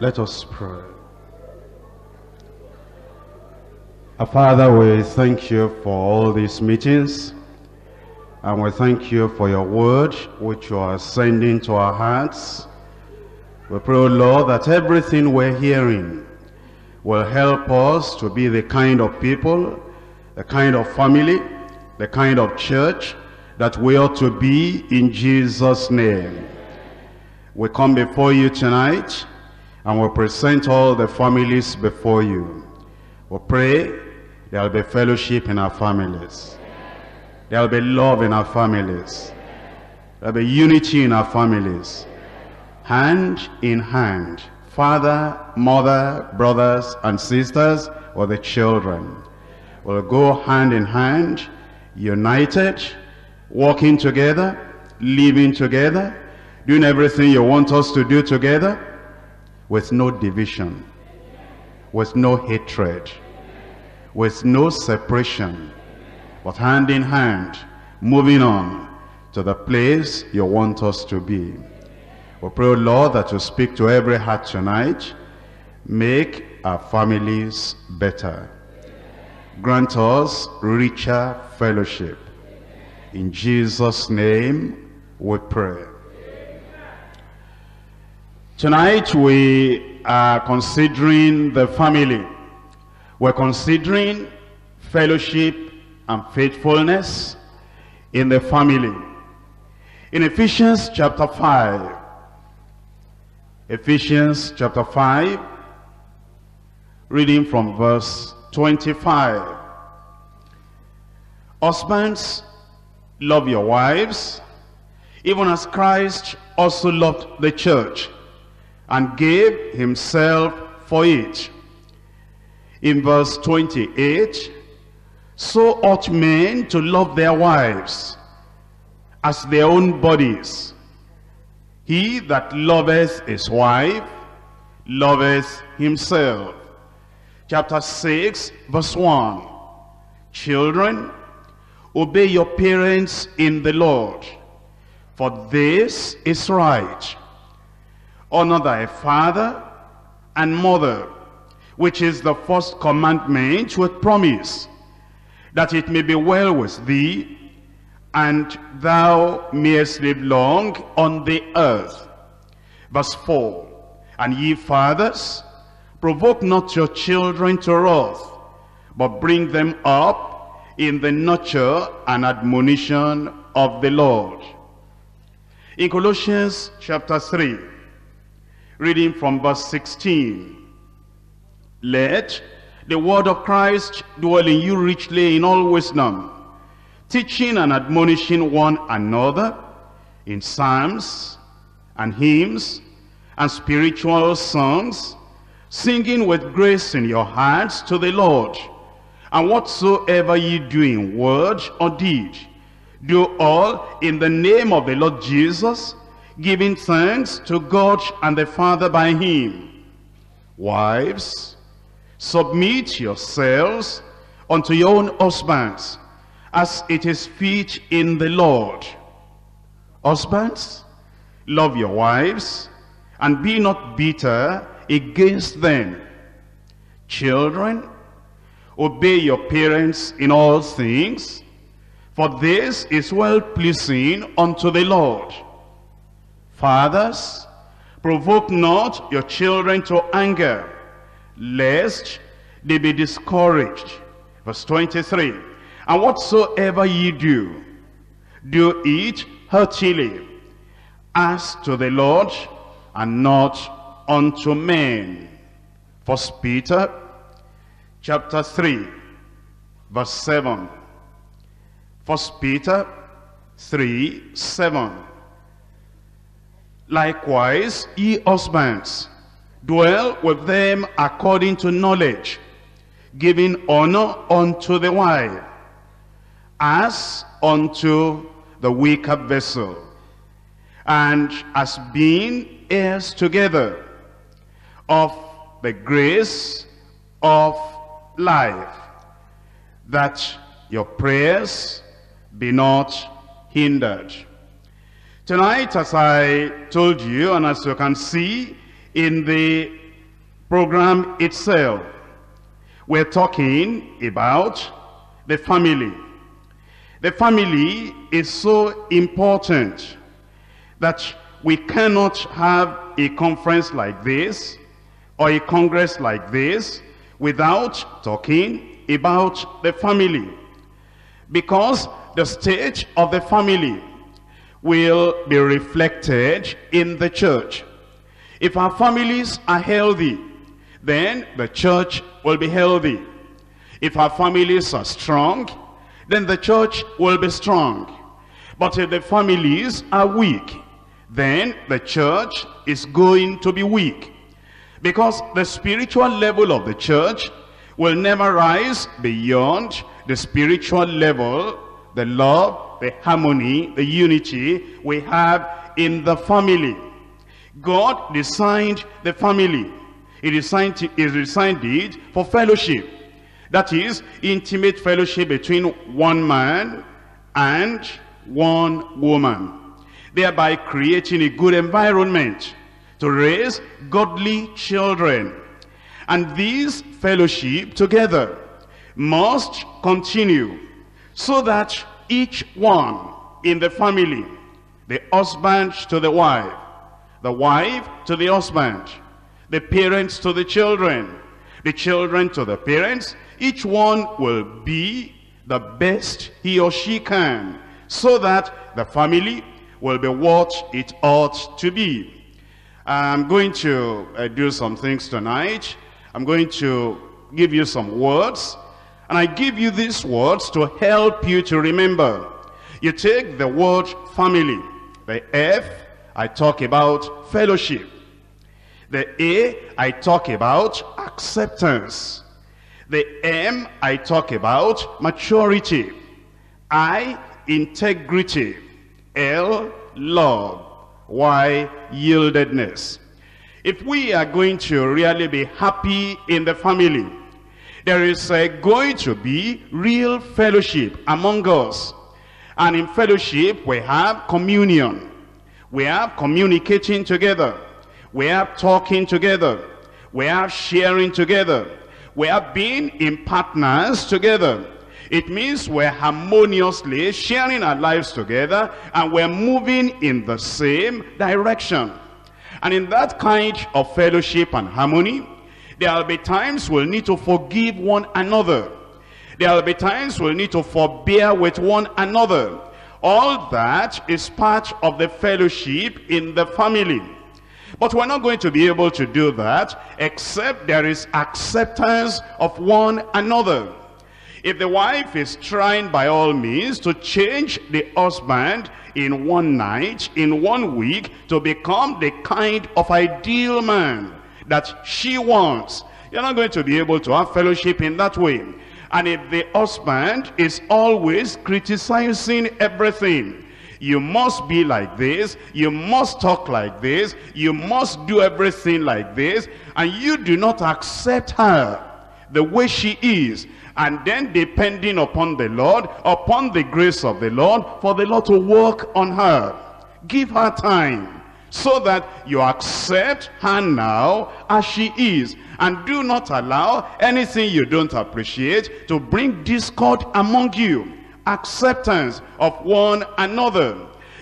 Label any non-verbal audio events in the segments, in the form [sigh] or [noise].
Let us pray. Our Father, we thank you for all these meetings. And we thank you for your word, which you are sending to our hearts. We pray, Lord, that everything we're hearing will help us to be the kind of people, the kind of family, the kind of church that we ought to be in Jesus' name. We come before you tonight and we present all the families before you. We pray there will be fellowship in our families. There will be love in our families. There will be unity in our families. Hand in hand. Father, mother, brothers and sisters, or the children will go hand in hand, united, walking together, living together, doing everything you want us to do together, with no division, with no hatred, with no separation, but hand in hand, moving on to the place you want us to be. We pray, Lord, that you speak to every heart tonight. Make our families better. Grant us richer fellowship. In Jesus' name we pray. Tonight we are considering the family. We're considering fellowship and faithfulness in the family. In Ephesians chapter 5, Ephesians chapter 5, reading from verse 25. Husbands, love your wives, even as Christ also loved the church and gave himself for it. In verse 28, so ought men to love their wives as their own bodies. He that loveth his wife loveth himself. Chapter 6, verse 1. Children, obey your parents in the Lord, for this is right. Honor thy father and mother, which is the first commandment with promise, that it may be well with thee, and thou mayest live long on the earth. Verse 4, And ye fathers, provoke not your children to wrath, but bring them up in the nurture and admonition of the Lord. In Colossians chapter 3, reading from verse 16, Let the word of Christ dwell in you richly in all wisdom, teaching and admonishing one another in psalms and hymns and spiritual songs, singing with grace in your hearts to the Lord. And whatsoever ye do in word or deed, do all in the name of the Lord Jesus, giving thanks to God and the Father by him. Wives, submit yourselves unto your own husbands, as it is fit in the Lord. Husbands, love your wives, and be not bitter against them. Children, obey your parents in all things, for this is well-pleasing unto the Lord. Fathers, provoke not your children to anger, lest they be discouraged. Verse 23, And whatsoever ye do, do it heartily, as to the Lord, and not unto men. First Peter chapter 3, verse 7. First Peter 3, 7. Likewise, ye husbands, dwell with them according to knowledge, giving honor unto the wife, as unto the weaker vessel, and as being heirs together of the grace of life, that your prayers be not hindered. Tonight, as I told you, and as you can see in the program itself. We're talking about the family. The family is so important that we cannot have a conference like this or a congress like this without talking about the family. Because the state of the family will be reflected in the church. If our families are healthy, then the church will be healthy. If our families are strong, then the church will be strong. But if the families are weak, then the church is going to be weak. Because the spiritual level of the church will never rise beyond the spiritual level, the love, the harmony, the unity we have in the family. God designed the family. He designed, he designed it for fellowship. That is, intimate fellowship between one man and one woman. Thereby creating a good environment to raise godly children. And this fellowship together must continue so that each one in the family, the husband to the wife, the wife to the husband, the parents to the children, the children to the parents, each one will be the best he or she can so that the family will be what it ought to be. I'm going to uh, do some things tonight. I'm going to give you some words. And I give you these words to help you to remember. You take the word family. The F, I talk about fellowship. The A, I talk about acceptance. The M, I talk about maturity. I, integrity. L, love. Y, yieldedness. If we are going to really be happy in the family, there is uh, going to be real fellowship among us. And in fellowship, we have communion. We have communicating together. We have talking together. We have sharing together we are being in partners together. It means we're harmoniously sharing our lives together and we're moving in the same direction. And in that kind of fellowship and harmony, there will be times we'll need to forgive one another. There will be times we'll need to forbear with one another. All that is part of the fellowship in the family. But we're not going to be able to do that except there is acceptance of one another. If the wife is trying by all means to change the husband in one night, in one week, to become the kind of ideal man that she wants, you're not going to be able to have fellowship in that way. And if the husband is always criticizing everything, you must be like this. You must talk like this. You must do everything like this. And you do not accept her the way she is. And then depending upon the Lord, upon the grace of the Lord, for the Lord to work on her. Give her time so that you accept her now as she is. And do not allow anything you don't appreciate to bring discord among you. Acceptance of one another.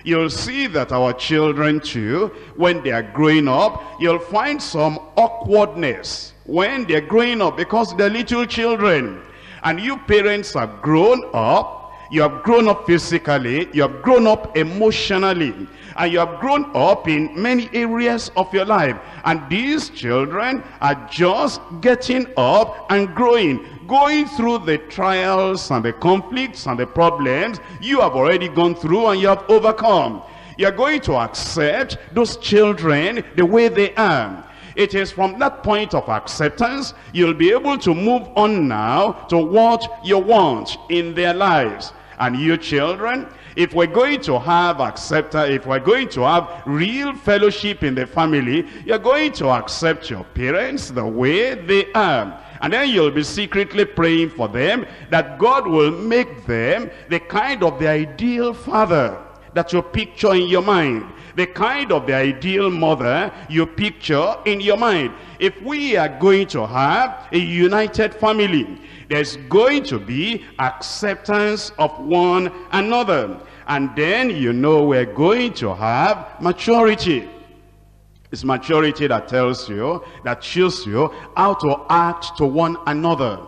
You'll see that our children too, when they are growing up, you'll find some awkwardness when they're growing up because they're little children. And you parents have grown up. You have grown up physically, you have grown up emotionally, and you have grown up in many areas of your life. And these children are just getting up and growing, going through the trials and the conflicts and the problems you have already gone through and you have overcome. You're going to accept those children the way they are. It is from that point of acceptance you'll be able to move on now to what you want in their lives and you children, if we're going to have acceptance, if we're going to have real fellowship in the family, you're going to accept your parents the way they are. And then you'll be secretly praying for them that God will make them the kind of the ideal father that you picture in your mind. The kind of the ideal mother you picture in your mind. If we are going to have a united family, there's going to be acceptance of one another. And then you know we're going to have maturity. It's maturity that tells you, that shows you how to act to one another.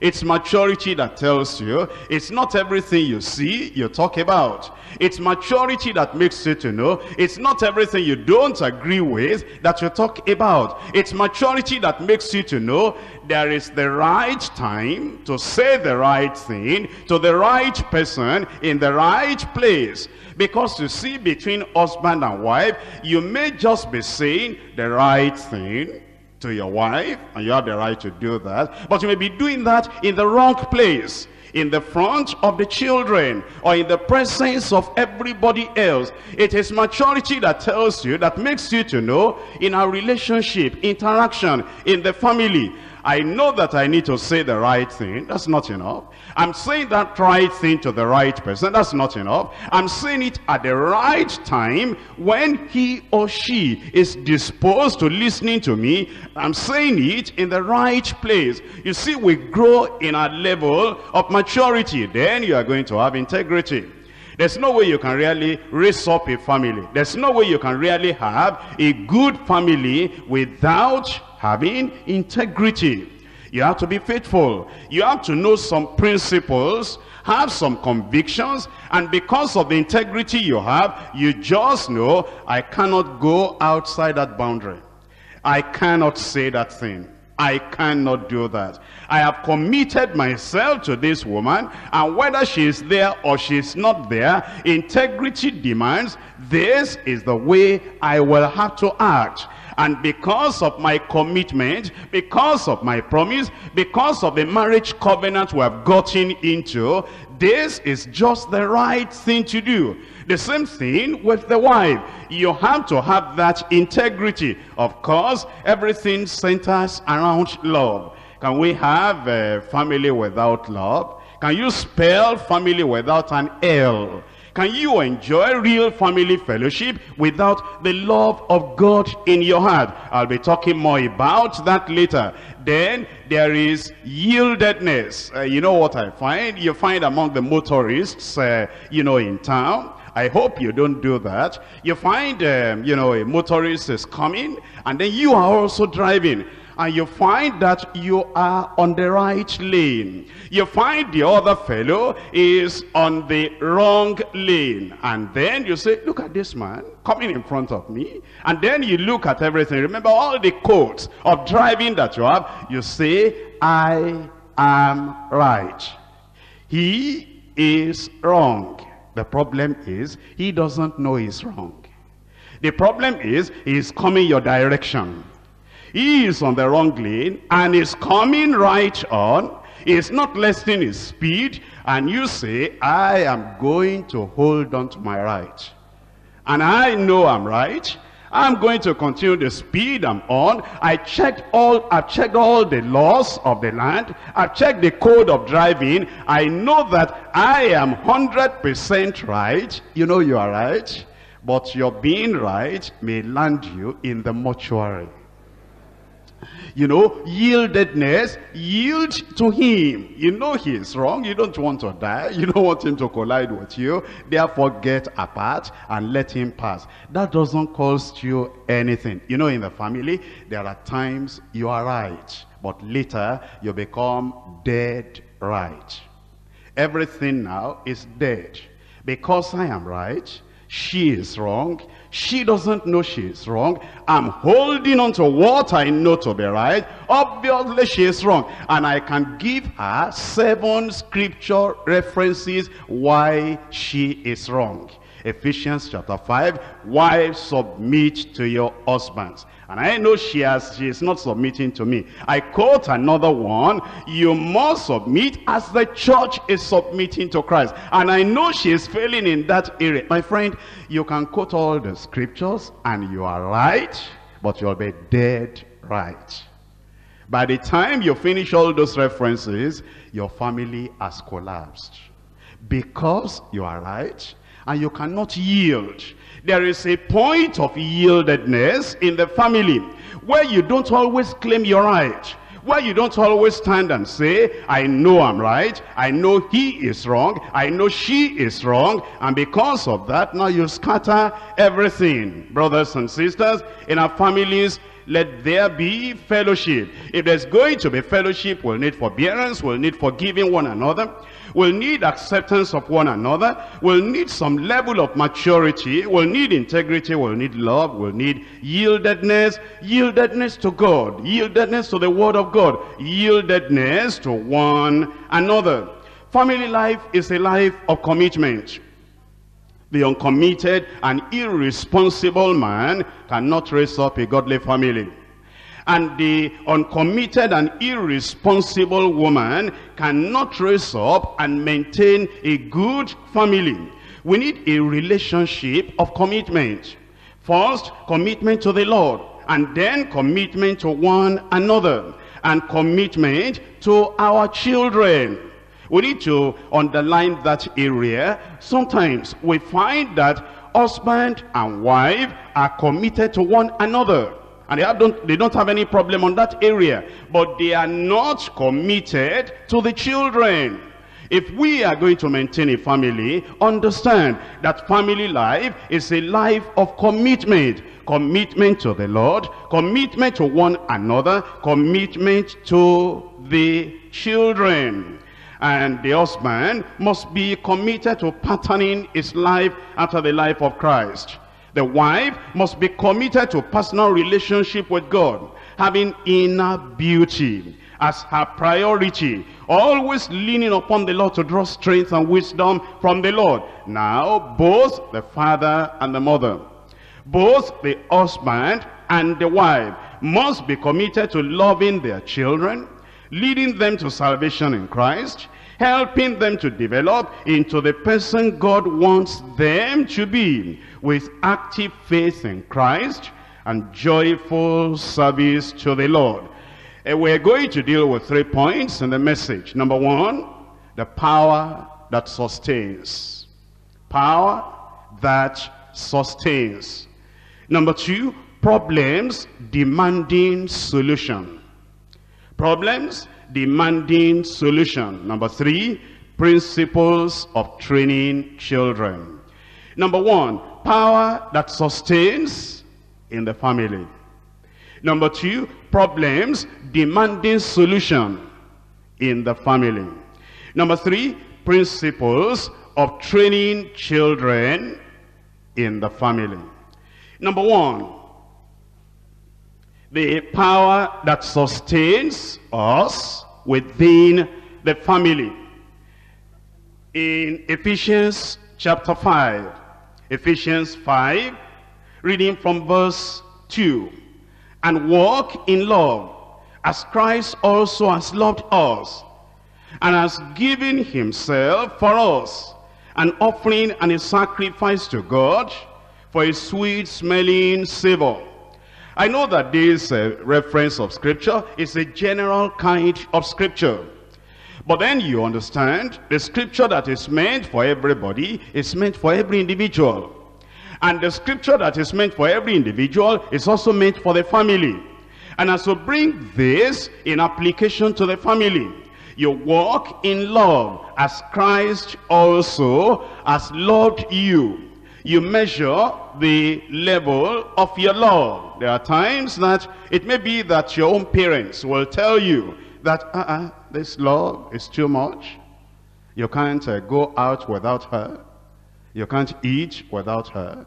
It's maturity that tells you it's not everything you see you talk about. It's maturity that makes you to know it's not everything you don't agree with that you talk about. It's maturity that makes you to know there is the right time to say the right thing to the right person in the right place. Because you see, between husband and wife, you may just be saying the right thing to your wife, and you have the right to do that. But you may be doing that in the wrong place, in the front of the children, or in the presence of everybody else. It is maturity that tells you, that makes you to know in our relationship, interaction, in the family. I know that I need to say the right thing. That's not enough. I'm saying that right thing to the right person. That's not enough. I'm saying it at the right time when he or she is disposed to listening to me. I'm saying it in the right place. You see, we grow in a level of maturity. Then you are going to have integrity. There's no way you can really raise up a family. There's no way you can really have a good family without having integrity. You have to be faithful. You have to know some principles, have some convictions, and because of the integrity you have, you just know, I cannot go outside that boundary. I cannot say that thing. I cannot do that. I have committed myself to this woman, and whether she is there or she is not there, integrity demands this is the way I will have to act. And because of my commitment, because of my promise, because of the marriage covenant we have gotten into, this is just the right thing to do. The same thing with the wife. You have to have that integrity. Of course, everything centers around love. Can we have a family without love? Can you spell family without an L? Can you enjoy real family fellowship without the love of God in your heart? I'll be talking more about that later. Then there is yieldedness. Uh, you know what I find? You find among the motorists, uh, you know, in town, I hope you don't do that. You find, um, you know, a motorist is coming and then you are also driving and you find that you are on the right lane. You find the other fellow is on the wrong lane. And then you say, look at this man coming in front of me. And then you look at everything. Remember all the codes of driving that you have. You say, I am right. He is wrong. The problem is, he doesn't know he's wrong. The problem is, he's coming your direction. He is on the wrong lane and is coming right on. He's not lessening his speed. And you say, I am going to hold on to my right. And I know I'm right. I'm going to continue the speed I'm on. I checked all, I've checked all the laws of the land. I've checked the code of driving. I know that I am 100% right. You know you are right. But your being right may land you in the mortuary. You know, yieldedness, yield to him. You know he is wrong. You don't want to die. You don't want him to collide with you. Therefore, get apart and let him pass. That doesn't cost you anything. You know, in the family, there are times you are right. But later, you become dead right. Everything now is dead. Because I am right, she is wrong, she doesn't know she is wrong. I'm holding on to what I know to be right. Obviously she is wrong. And I can give her seven scripture references why she is wrong. Ephesians chapter 5, wives submit to your husbands. And I know she has she is not submitting to me. I quote another one, you must submit as the church is submitting to Christ. And I know she is failing in that area. My friend, you can quote all the scriptures and you are right, but you'll be dead right. By the time you finish all those references, your family has collapsed. Because you are right, and you cannot yield. There is a point of yieldedness in the family where you don't always claim your right where you don't always stand and say, I know I'm right, I know he is wrong, I know she is wrong, and because of that, now you scatter everything. Brothers and sisters, in our families, let there be fellowship. If there's going to be fellowship, we'll need forbearance, we'll need forgiving one another, we'll need acceptance of one another, we'll need some level of maturity, we'll need integrity, we'll need love, we'll need yieldedness, yieldedness to God, yieldedness to the word of God, yieldedness to one another. Family life is a life of commitment. The uncommitted and irresponsible man cannot raise up a godly family. And the uncommitted and irresponsible woman cannot raise up and maintain a good family. We need a relationship of commitment. First, commitment to the Lord. And then commitment to one another. And commitment to our children. We need to underline that area. Sometimes we find that husband and wife are committed to one another. And they, don't, they don't have any problem on that area. But they are not committed to the children. If we are going to maintain a family, understand that family life is a life of commitment. Commitment to the Lord, commitment to one another, commitment to the children. And the husband must be committed to patterning his life after the life of Christ. The wife must be committed to personal relationship with God, having inner beauty as her priority, always leaning upon the Lord to draw strength and wisdom from the Lord. Now, both the father and the mother, both the husband and the wife must be committed to loving their children, leading them to salvation in Christ, helping them to develop into the person God wants them to be with active faith in Christ and joyful service to the Lord. And we're going to deal with three points in the message. Number one, the power that sustains. Power that sustains. Number two, problems demanding solution. Problems demanding solution. Number three, principles of training children. Number one, power that sustains in the family. Number two, problems demanding solution in the family. Number three, principles of training children in the family. Number one, the power that sustains us within the family. In Ephesians chapter 5, Ephesians 5, reading from verse 2, and walk in love, as Christ also has loved us, and has given himself for us, an offering and a sacrifice to God for a sweet smelling savor. I know that this uh, reference of scripture is a general kind of scripture. But then you understand the scripture that is meant for everybody is meant for every individual. And the scripture that is meant for every individual is also meant for the family. And as you bring this in application to the family, you walk in love as Christ also has loved you you measure the level of your love. There are times that it may be that your own parents will tell you that uh-uh, this love is too much. You can't uh, go out without her. You can't eat without her.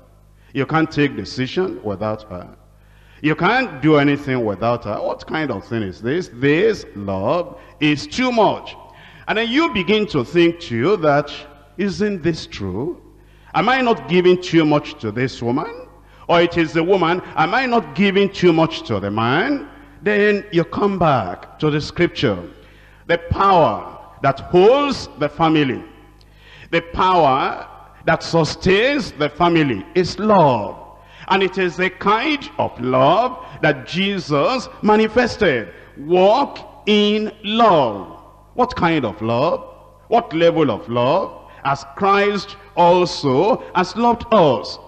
You can't take decision without her. You can't do anything without her. What kind of thing is this? This love is too much. And then you begin to think too that, isn't this true? Am I not giving too much to this woman? Or it is the woman, am I not giving too much to the man? Then you come back to the scripture. The power that holds the family. The power that sustains the family is love. And it is the kind of love that Jesus manifested. Walk in love. What kind of love? What level of love? as Christ also has loved us.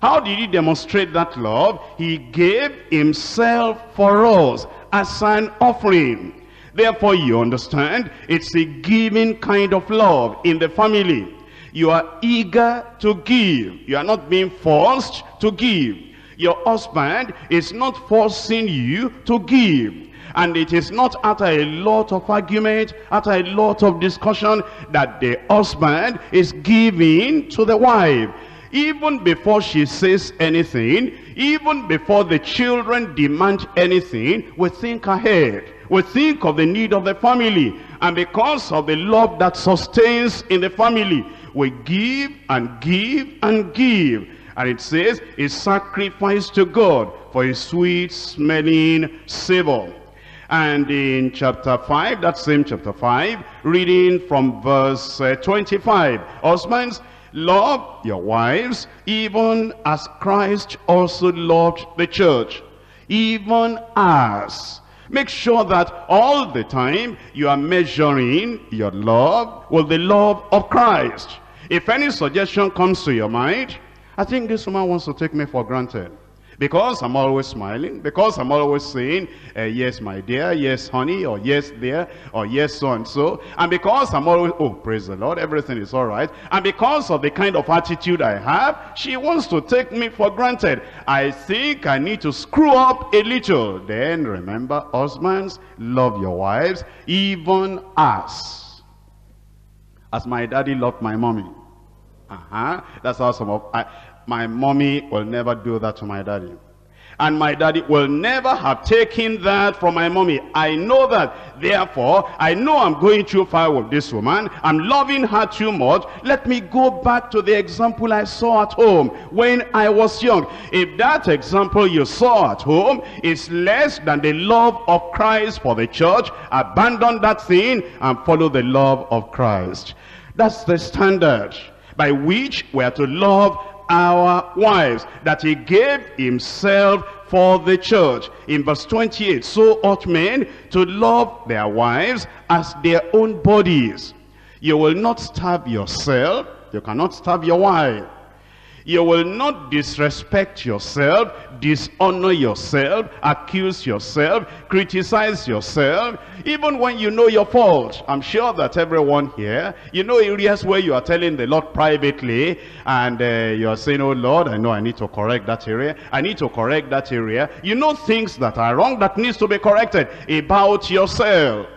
How did he demonstrate that love? He gave himself for us as an offering. Therefore, you understand, it's a giving kind of love in the family. You are eager to give. You are not being forced to give. Your husband is not forcing you to give. And it is not after a lot of argument, after a lot of discussion, that the husband is giving to the wife. Even before she says anything, even before the children demand anything, we think ahead. We think of the need of the family. And because of the love that sustains in the family, we give and give and give. And it says, a sacrifice to God for a sweet smelling savor. And in chapter 5, that same chapter 5, reading from verse uh, 25. Husbands, love your wives, even as Christ also loved the church. Even as. Make sure that all the time you are measuring your love with the love of Christ. If any suggestion comes to your mind, I think this woman wants to take me for granted. Because I'm always smiling, because I'm always saying, uh, yes, my dear, yes, honey, or yes, there, or yes, so and so. And because I'm always, oh, praise the Lord, everything is all right. And because of the kind of attitude I have, she wants to take me for granted. I think I need to screw up a little. Then remember, husbands, love your wives, even as, as my daddy loved my mommy. Uh-huh. That's how some of, I, my mommy will never do that to my daddy. And my daddy will never have taken that from my mommy. I know that. Therefore, I know I'm going too far with this woman. I'm loving her too much. Let me go back to the example I saw at home when I was young. If that example you saw at home is less than the love of Christ for the church, abandon that thing and follow the love of Christ. That's the standard by which we are to love our wives, that he gave himself for the church. In verse 28, so ought men to love their wives as their own bodies. You will not starve yourself, you cannot starve your wife. You will not disrespect yourself, dishonor yourself, accuse yourself, criticize yourself, even when you know your fault. I'm sure that everyone here, you know areas where you are telling the Lord privately, and uh, you are saying, oh Lord, I know I need to correct that area. I need to correct that area. You know things that are wrong that needs to be corrected about yourself.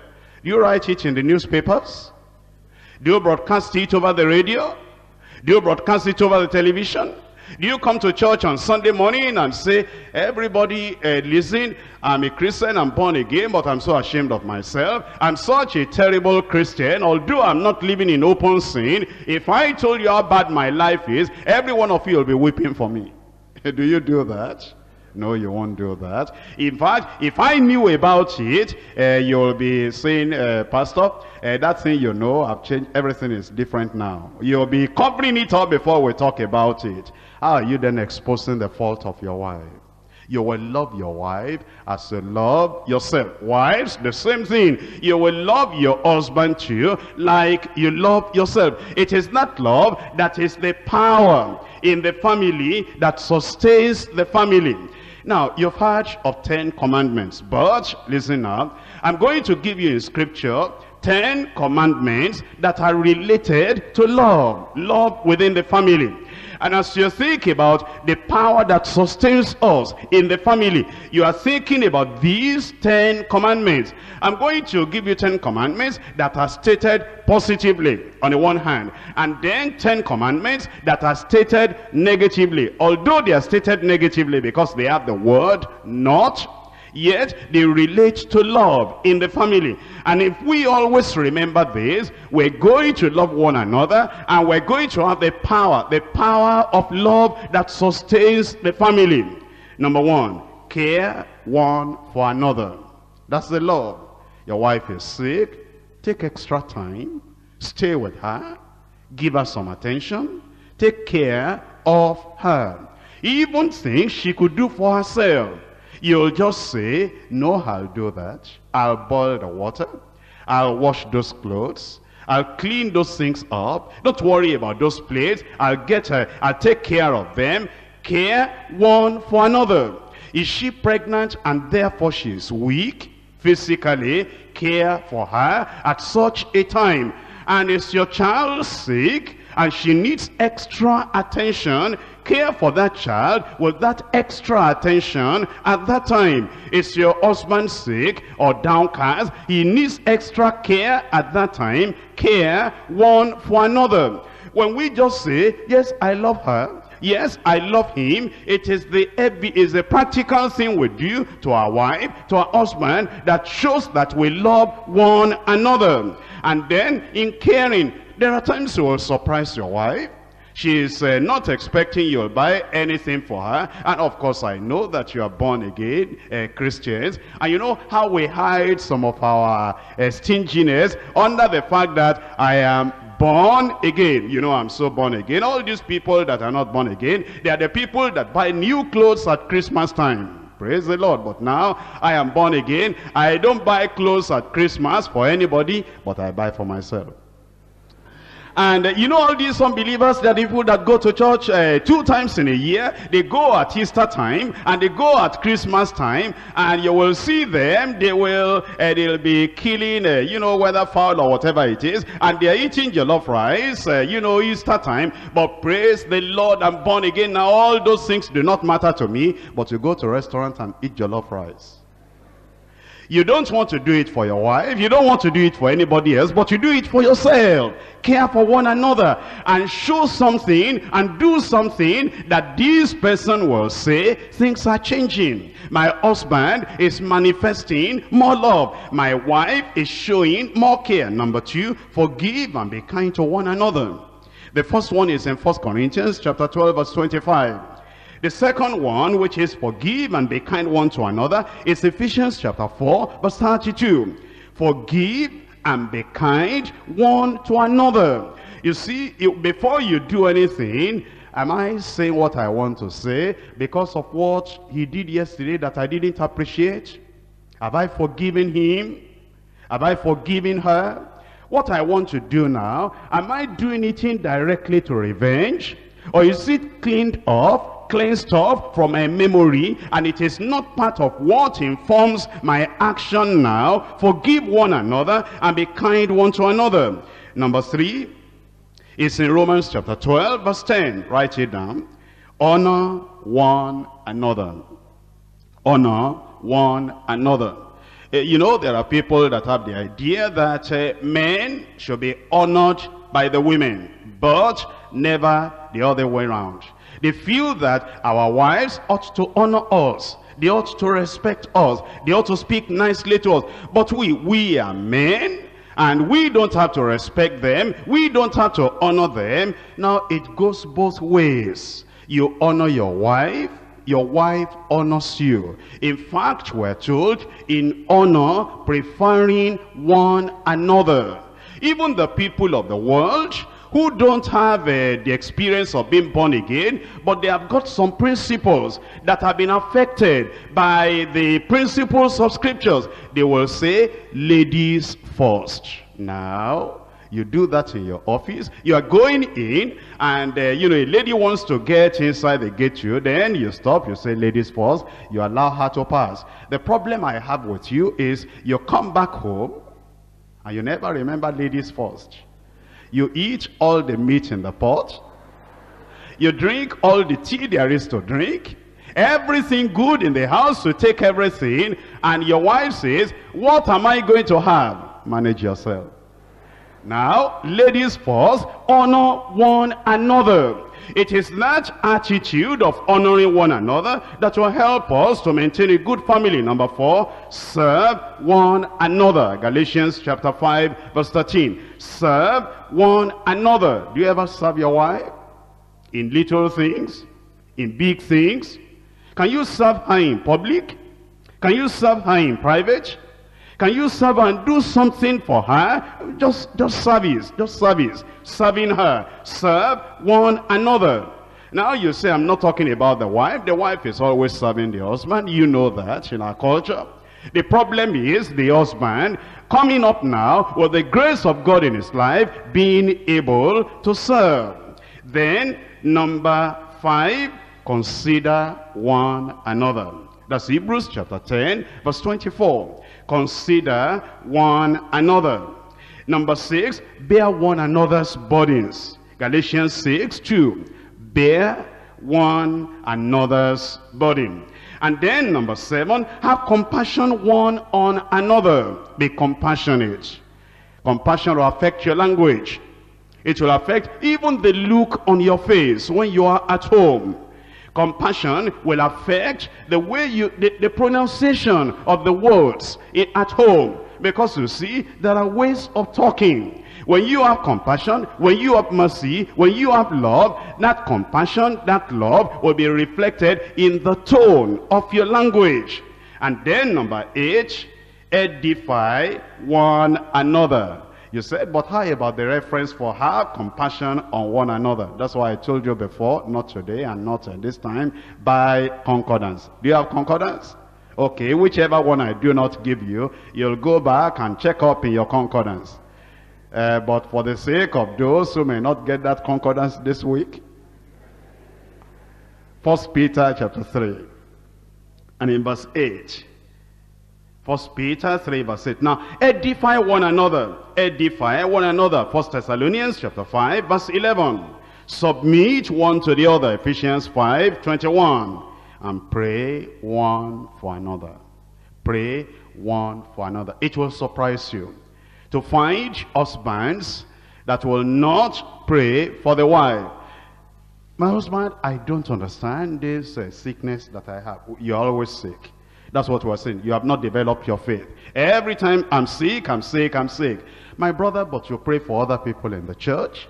Do you write it in the newspapers? Do you broadcast it over the radio? Do you broadcast it over the television? Do you come to church on Sunday morning and say, everybody uh, listen, I'm a Christian, I'm born again, but I'm so ashamed of myself. I'm such a terrible Christian, although I'm not living in open sin. If I told you how bad my life is, every one of you will be weeping for me. [laughs] do you do that? No, you won't do that. In fact, if I knew about it, uh, you'll be saying, uh, Pastor, uh, that thing you know, I've changed, everything is different now. You'll be covering it up before we talk about it. How are you then exposing the fault of your wife? You will love your wife as you love yourself. Wives, the same thing. You will love your husband too like you love yourself. It is not love that is the power in the family that sustains the family. Now, you've heard of Ten Commandments, but listen up. I'm going to give you in scripture Ten Commandments that are related to love. Love within the family. And as you think about the power that sustains us in the family, you are thinking about these 10 commandments. I'm going to give you 10 commandments that are stated positively on the one hand, and then 10 commandments that are stated negatively. Although they are stated negatively because they have the word not, Yet they relate to love in the family. And if we always remember this, we're going to love one another and we're going to have the power, the power of love that sustains the family. Number one, care one for another. That's the love. Your wife is sick, take extra time, stay with her, give her some attention, take care of her. Even things she could do for herself. You'll just say, no, I'll do that. I'll boil the water. I'll wash those clothes. I'll clean those things up. Don't worry about those plates. I'll get her. I'll take care of them. Care one for another. Is she pregnant and therefore she is weak? Physically, care for her at such a time. And is your child sick and she needs extra attention? Care for that child with that extra attention at that time. Is your husband sick or downcast? He needs extra care at that time. Care one for another. When we just say, yes, I love her, Yes, I love him. It is the is a practical thing we do to our wife, to our husband, that shows that we love one another. And then in caring, there are times you will surprise your wife. She is uh, not expecting you'll buy anything for her. And of course, I know that you are born again uh, Christians. And you know how we hide some of our uh, stinginess under the fact that I am born again. You know, I'm so born again. All these people that are not born again, they are the people that buy new clothes at Christmas time. Praise the Lord. But now I am born again. I don't buy clothes at Christmas for anybody, but I buy for myself. And uh, you know all these unbelievers, that people that go to church uh, two times in a year, they go at Easter time and they go at Christmas time, and you will see them, they will, uh, they'll be killing, uh, you know, whether fowl or whatever it is, and they are eating jollof rice, uh, you know, Easter time, but praise the Lord, I'm born again. Now all those things do not matter to me, but you go to restaurant and eat jollof rice. You don't want to do it for your wife. You don't want to do it for anybody else, but you do it for yourself. Care for one another and show something and do something that this person will say, things are changing. My husband is manifesting more love. My wife is showing more care. Number two, forgive and be kind to one another. The first one is in First Corinthians chapter 12 verse 25. The second one, which is forgive and be kind one to another, is Ephesians chapter 4, verse 32. Forgive and be kind one to another. You see, before you do anything, am I saying what I want to say because of what he did yesterday that I didn't appreciate? Have I forgiven him? Have I forgiven her? What I want to do now, am I doing it indirectly to revenge? Or is it cleaned off cleansed off from my memory and it is not part of what informs my action now. Forgive one another and be kind one to another. Number three is in Romans chapter 12 verse 10. Write it down. Honor one another. Honor one another. Uh, you know, there are people that have the idea that uh, men should be honored by the women, but never the other way around. They feel that our wives ought to honor us. They ought to respect us. They ought to speak nicely to us. But we, we are men. And we don't have to respect them. We don't have to honor them. Now it goes both ways. You honor your wife. Your wife honors you. In fact, we're told in honor, preferring one another. Even the people of the world who don't have uh, the experience of being born again, but they have got some principles that have been affected by the principles of scriptures. They will say, ladies first. Now, you do that in your office. You are going in and, uh, you know, a lady wants to get inside the gate you. Then you stop. You say, ladies first. You allow her to pass. The problem I have with you is you come back home and you never remember ladies first. You eat all the meat in the pot. You drink all the tea there is to drink. Everything good in the house, you take everything. And your wife says, what am I going to have? Manage yourself. Now, ladies first, honor one another. It is that attitude of honoring one another that will help us to maintain a good family. Number four, serve one another. Galatians chapter 5 verse 13. Serve one another. Do you ever serve your wife? In little things? In big things? Can you serve her in public? Can you serve her in private? Can you serve and do something for her? Just, just service, just service. Serving her. Serve one another. Now you say, I'm not talking about the wife. The wife is always serving the husband. You know that in our culture. The problem is the husband coming up now with the grace of God in his life, being able to serve. Then, number five, consider one another. That's Hebrews chapter 10, verse 24. Consider one another. Number six, bear one another's burdens. Galatians 6, 2. Bear one another's burden. And then number seven, have compassion one on another. Be compassionate. Compassion will affect your language. It will affect even the look on your face when you are at home. Compassion will affect the way you, the, the pronunciation of the words at home. Because you see, there are ways of talking. When you have compassion, when you have mercy, when you have love, that compassion, that love will be reflected in the tone of your language. And then number eight, edify one another. You said, but how about the reference for have compassion on one another? That's why I told you before, not today and not at this time, by concordance. Do you have concordance? Okay, whichever one I do not give you, you'll go back and check up in your concordance. Uh, but for the sake of those who may not get that concordance this week, First Peter chapter 3, and in verse 8. First Peter 3 verse 8. Now, edify one another. Edify one another. First Thessalonians chapter 5 verse 11. Submit one to the other. Ephesians 5 21. And pray one for another. Pray one for another. It will surprise you to find husbands that will not pray for the wife. My husband, I don't understand this uh, sickness that I have. You're always sick. That's what we're saying. You have not developed your faith. Every time I'm sick, I'm sick, I'm sick. My brother, but you pray for other people in the church.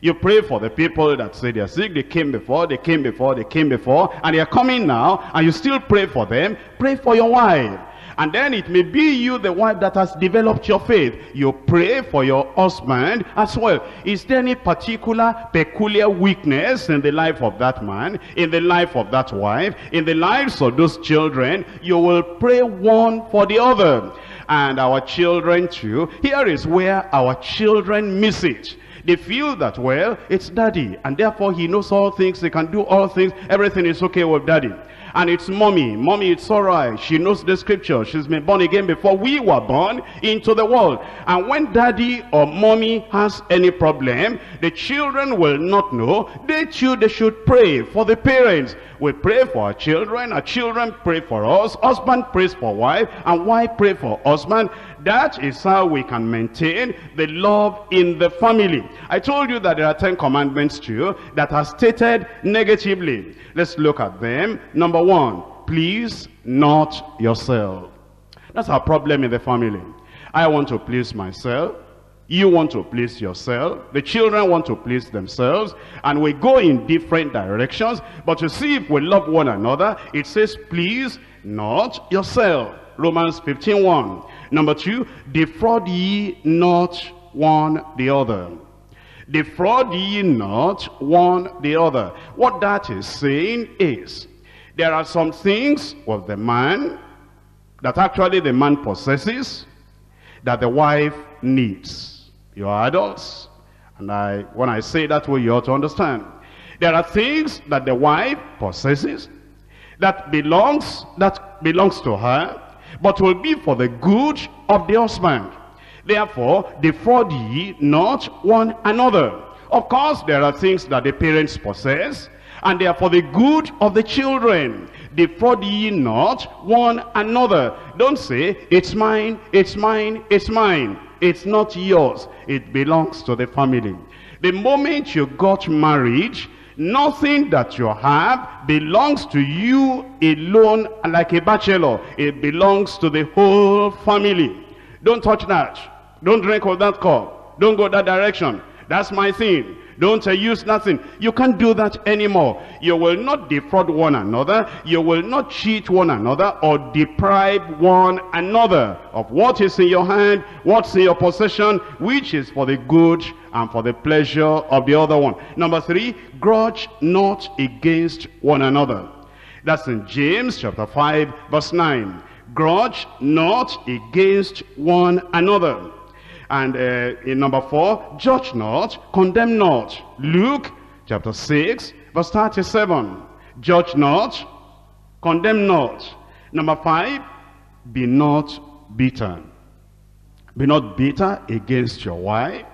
You pray for the people that say they're sick. They came before, they came before, they came before, and they are coming now, and you still pray for them. Pray for your wife. And then it may be you, the wife, that has developed your faith. You pray for your husband as well. Is there any particular peculiar weakness in the life of that man, in the life of that wife, in the lives of those children? You will pray one for the other. And our children too. Here is where our children miss it they feel that, well, it's daddy, and therefore he knows all things, he can do all things, everything is okay with daddy and it's mommy. Mommy, it's all right. She knows the scripture. She's been born again before we were born into the world. And when daddy or mommy has any problem, the children will not know. They too, they should pray for the parents. We pray for our children. Our children pray for us. Husband prays for wife. And wife pray for husband. That is how we can maintain the love in the family. I told you that there are Ten Commandments too that are stated negatively. Let's look at them. Number one, please not yourself. That's our problem in the family. I want to please myself. You want to please yourself. The children want to please themselves. And we go in different directions. But to see if we love one another, it says, please not yourself. Romans 15, 1. Number two, defraud ye not one the other. Defraud ye not one the other. What that is saying is, there are some things with the man that actually the man possesses that the wife needs. You are adults. And I, when I say that way, you ought to understand. There are things that the wife possesses that belongs, that belongs to her, but will be for the good of the husband. Therefore, defraud ye not one another. Of course, there are things that the parents possess, and they are for the good of the children. Defraud ye not one another. Don't say, it's mine, it's mine, it's mine. It's not yours. It belongs to the family. The moment you got married, Nothing that you have belongs to you alone like a bachelor. It belongs to the whole family. Don't touch that. Don't drink of that cup. Don't go that direction. That's my thing. Don't uh, use nothing. You can't do that anymore. You will not defraud one another. You will not cheat one another or deprive one another of what is in your hand, what's in your possession, which is for the good and for the pleasure of the other one. Number three, grudge not against one another. That's in James chapter 5 verse 9. Grudge not against one another. And uh, in number four, judge not, condemn not. Luke chapter 6, verse 37. Judge not, condemn not. Number five, be not bitter. Be not bitter against your wife.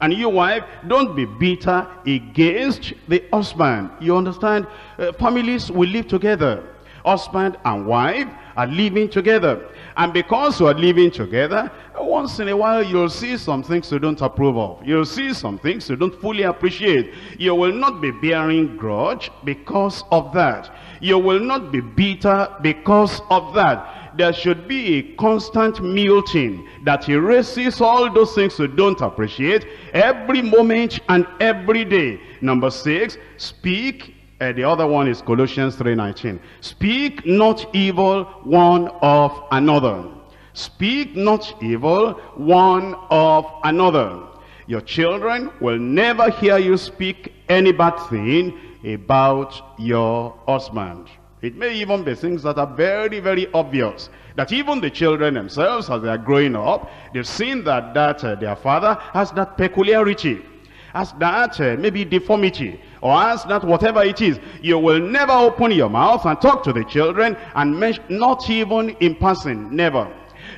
And you wife, don't be bitter against the husband. You understand? Uh, families will live together. Husband and wife are living together. And because you are living together, once in a while you'll see some things you don't approve of. You'll see some things you don't fully appreciate. You will not be bearing grudge because of that. You will not be bitter because of that. There should be a constant muting that erases all those things you don't appreciate every moment and every day. Number six, speak uh, the other one is Colossians 3.19. Speak not evil one of another. Speak not evil one of another. Your children will never hear you speak any bad thing about your husband. It may even be things that are very, very obvious. That even the children themselves, as they are growing up, they've seen that, that uh, their father has that peculiarity, has that uh, maybe deformity, or ask that whatever it is, you will never open your mouth and talk to the children and not even in passing, never.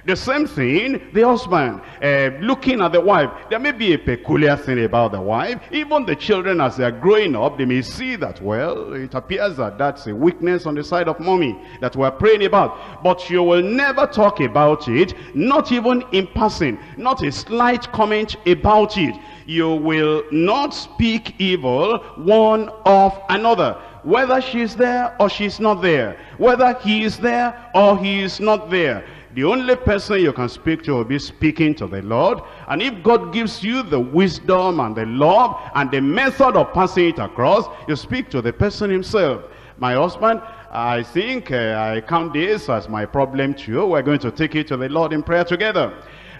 The same thing, the husband, uh, looking at the wife. There may be a peculiar thing about the wife. Even the children, as they are growing up, they may see that, well, it appears that that's a weakness on the side of mommy that we're praying about. But you will never talk about it, not even in passing, not a slight comment about it you will not speak evil one of another whether she's there or she's not there whether he is there or he is not there the only person you can speak to will be speaking to the Lord. And if God gives you the wisdom and the love and the method of passing it across, you speak to the person himself. My husband, I think uh, I count this as my problem too. We're going to take it to the Lord in prayer together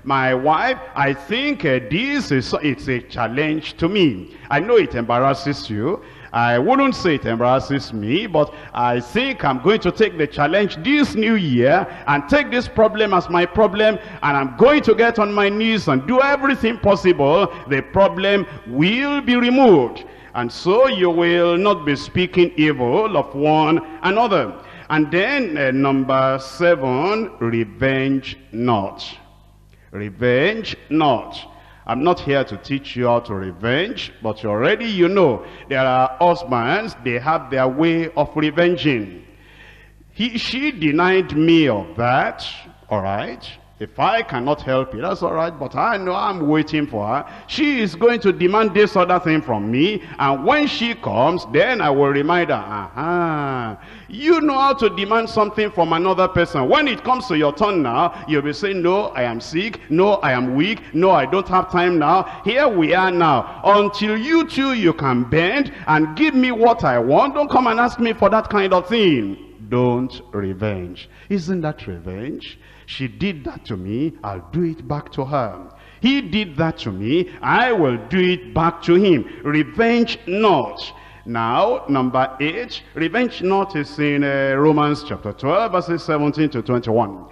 my wife, I think uh, this is it's a challenge to me. I know it embarrasses you. I wouldn't say it embarrasses me, but I think I'm going to take the challenge this new year and take this problem as my problem, and I'm going to get on my knees and do everything possible. The problem will be removed. And so you will not be speaking evil of one another. And then uh, number seven, revenge not. Revenge not. I'm not here to teach you how to revenge, but already you know there are husbands, they have their way of revenging. He, she denied me of that, all right? If I cannot help you, that's all right, but I know I'm waiting for her. She is going to demand this other thing from me, and when she comes, then I will remind her, aha, you know how to demand something from another person. When it comes to your turn now, you'll be saying, no, I am sick, no, I am weak, no, I don't have time now. Here we are now. Until you two, you can bend and give me what I want. Don't come and ask me for that kind of thing. Don't revenge. Isn't that revenge? She did that to me, I'll do it back to her. He did that to me, I will do it back to him. Revenge not. Now, number eight, revenge not is in uh, Romans chapter 12, verses 17 to 21.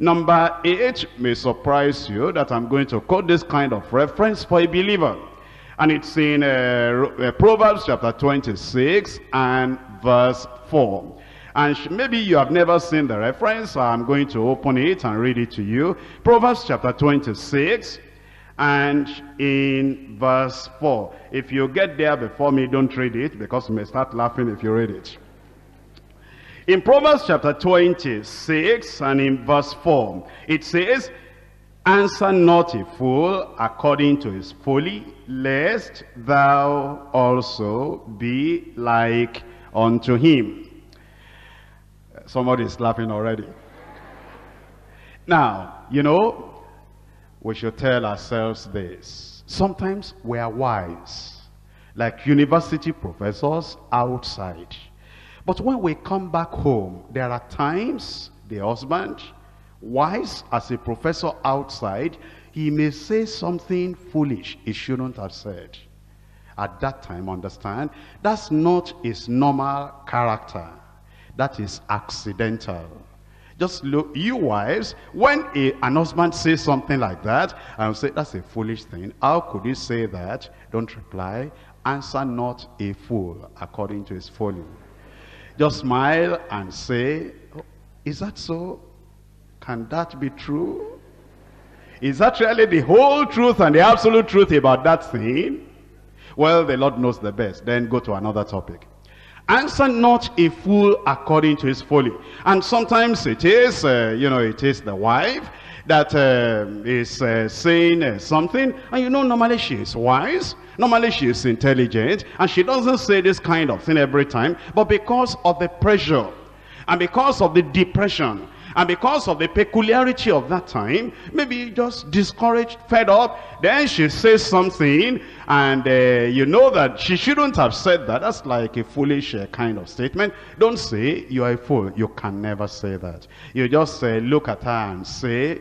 Number eight may surprise you that I'm going to quote this kind of reference for a believer. And it's in uh, uh Proverbs chapter 26 and verse 4. And maybe you have never seen the reference. I'm going to open it and read it to you. Proverbs chapter 26 and in verse 4. If you get there before me, don't read it because you may start laughing if you read it. In Proverbs chapter 26 and in verse 4, it says, Answer not a fool according to his folly, lest thou also be like unto him. Somebody is laughing already. Now, you know, we should tell ourselves this. Sometimes we are wise, like university professors outside. But when we come back home, there are times the husband, wise as a professor outside, he may say something foolish he shouldn't have said. At that time, understand, that's not his normal character. That is accidental. Just look, you wives, when a, an husband says something like that, and say, that's a foolish thing. How could he say that? Don't reply. Answer not a fool according to his folly. Just smile and say, oh, is that so? Can that be true? Is that really the whole truth and the absolute truth about that thing? Well, the Lord knows the best. Then go to another topic. Answer not a fool according to his folly. And sometimes it is, uh, you know, it is the wife that uh, is uh, saying uh, something. And you know, normally she is wise. Normally she is intelligent. And she doesn't say this kind of thing every time. But because of the pressure and because of the depression and because of the peculiarity of that time, maybe just discouraged, fed up, then she says something and uh, you know that she shouldn't have said that. That's like a foolish uh, kind of statement. Don't say you are a fool. You can never say that. You just uh, look at her and say,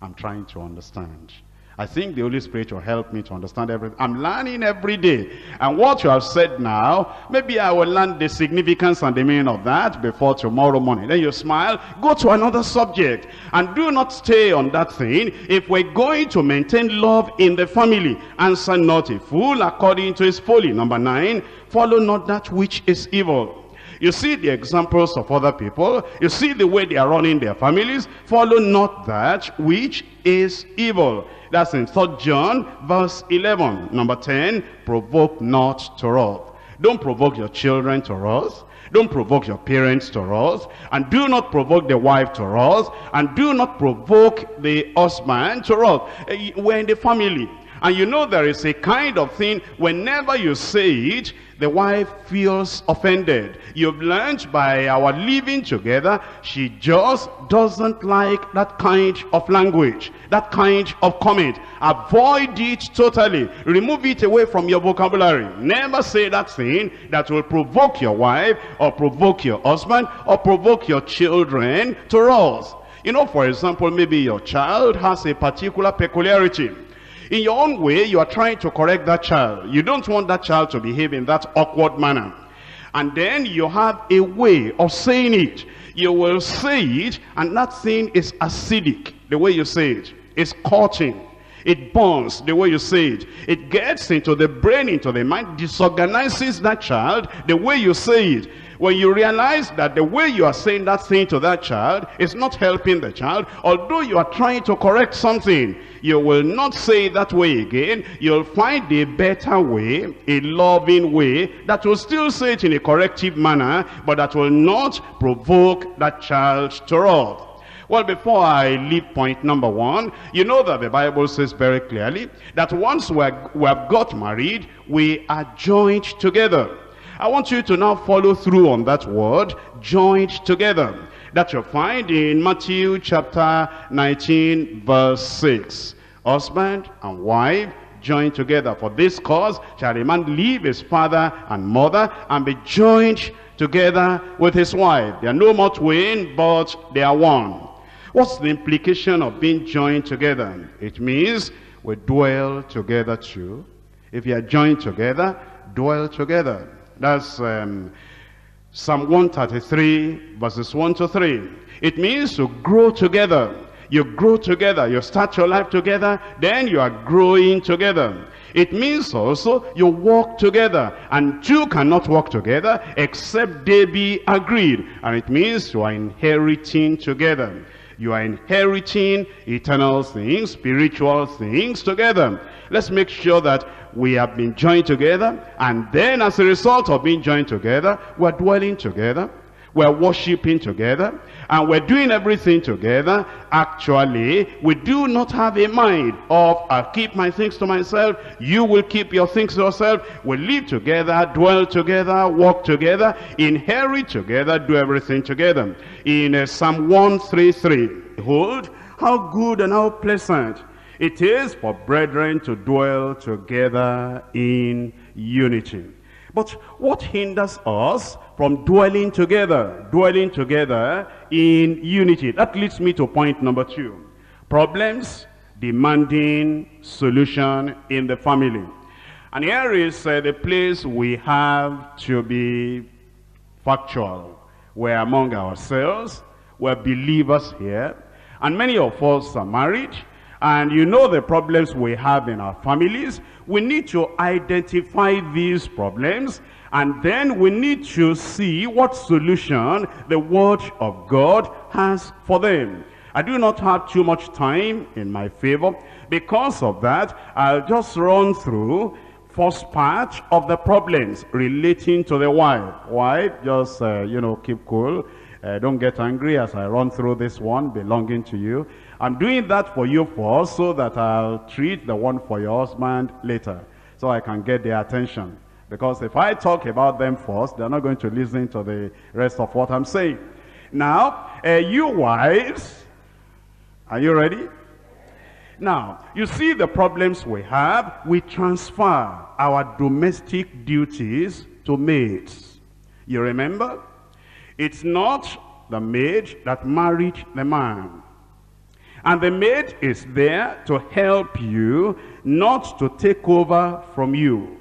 I'm trying to understand. I think the Holy Spirit will help me to understand everything. I'm learning every day. And what you have said now, maybe I will learn the significance and the meaning of that before tomorrow morning. Then you smile, go to another subject. And do not stay on that thing. If we're going to maintain love in the family, answer not a fool according to his folly. Number nine, follow not that which is evil. You see the examples of other people. You see the way they are running their families. Follow not that which is evil. That's in 3 John verse 11. Number 10, provoke not to wrath. Don't provoke your children to wrath. Don't provoke your parents to wrath. And do not provoke the wife to wrath. And do not provoke the husband to wrath. Eh, we're in the family. And you know there is a kind of thing, whenever you say it, the wife feels offended. You've learned by our living together, she just doesn't like that kind of language, that kind of comment. Avoid it totally. Remove it away from your vocabulary. Never say that thing that will provoke your wife or provoke your husband or provoke your children to wrath. You know, for example, maybe your child has a particular peculiarity. In your own way, you are trying to correct that child. You don't want that child to behave in that awkward manner. And then you have a way of saying it. You will say it, and that thing is acidic, the way you say it. It's cutting. It burns the way you say it. It gets into the brain, into the mind, disorganizes that child the way you say it. When you realize that the way you are saying that thing to that child is not helping the child, although you are trying to correct something, you will not say that way again. You'll find a better way, a loving way, that will still say it in a corrective manner, but that will not provoke that child to wrath. Well, before I leave point number one, you know that the Bible says very clearly that once we, we have got married, we are joined together. I want you to now follow through on that word, joined together. That you'll find in Matthew chapter 19 verse 6. Husband and wife joined together. For this cause shall a man leave his father and mother and be joined together with his wife. They are no more twin, but they are one. What's the implication of being joined together? It means we dwell together too. If you are joined together, dwell together. That's um, Psalm 133 verses 1 to 3. It means to grow together. You grow together. You start your life together. Then you are growing together. It means also you walk together. And two cannot walk together except they be agreed. And it means you are inheriting together. You are inheriting eternal things, spiritual things together. Let's make sure that we have been joined together and then as a result of being joined together we're dwelling together we're worshiping together and we're doing everything together. Actually we do not have a mind of i'll keep my things to myself you will keep your things to yourself. We live together dwell together walk together inherit together do everything together. In uh, psalm 133 behold how good and how pleasant it is for brethren to dwell together in unity. But what hinders us from dwelling together, dwelling together in unity? That leads me to point number two. Problems demanding solution in the family. And here is uh, the place we have to be factual. We're among ourselves. We're believers here. And many of us are married. And you know the problems we have in our families. We need to identify these problems. And then we need to see what solution the Word of God has for them. I do not have too much time in my favor. Because of that, I'll just run through first part of the problems relating to the wife. Wife, just, uh, you know, keep cool. Uh, don't get angry as I run through this one belonging to you. I'm doing that for you first so that I'll treat the one for your husband later. So I can get their attention. Because if I talk about them first, they're not going to listen to the rest of what I'm saying. Now, uh, you wives, are you ready? Now, you see the problems we have. We transfer our domestic duties to maids. You remember? It's not the maid that married the man. And the maid is there to help you, not to take over from you.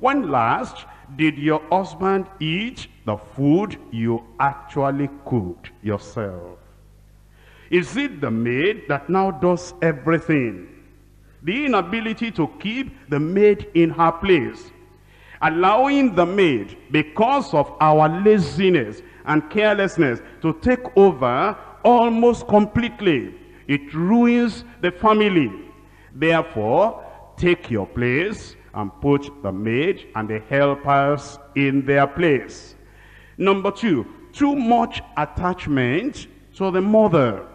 When last did your husband eat the food you actually cooked yourself? Is it the maid that now does everything? The inability to keep the maid in her place. Allowing the maid, because of our laziness and carelessness, to take over almost completely. It ruins the family. Therefore, take your place and put the maid and the helpers in their place. Number two, too much attachment to the mother.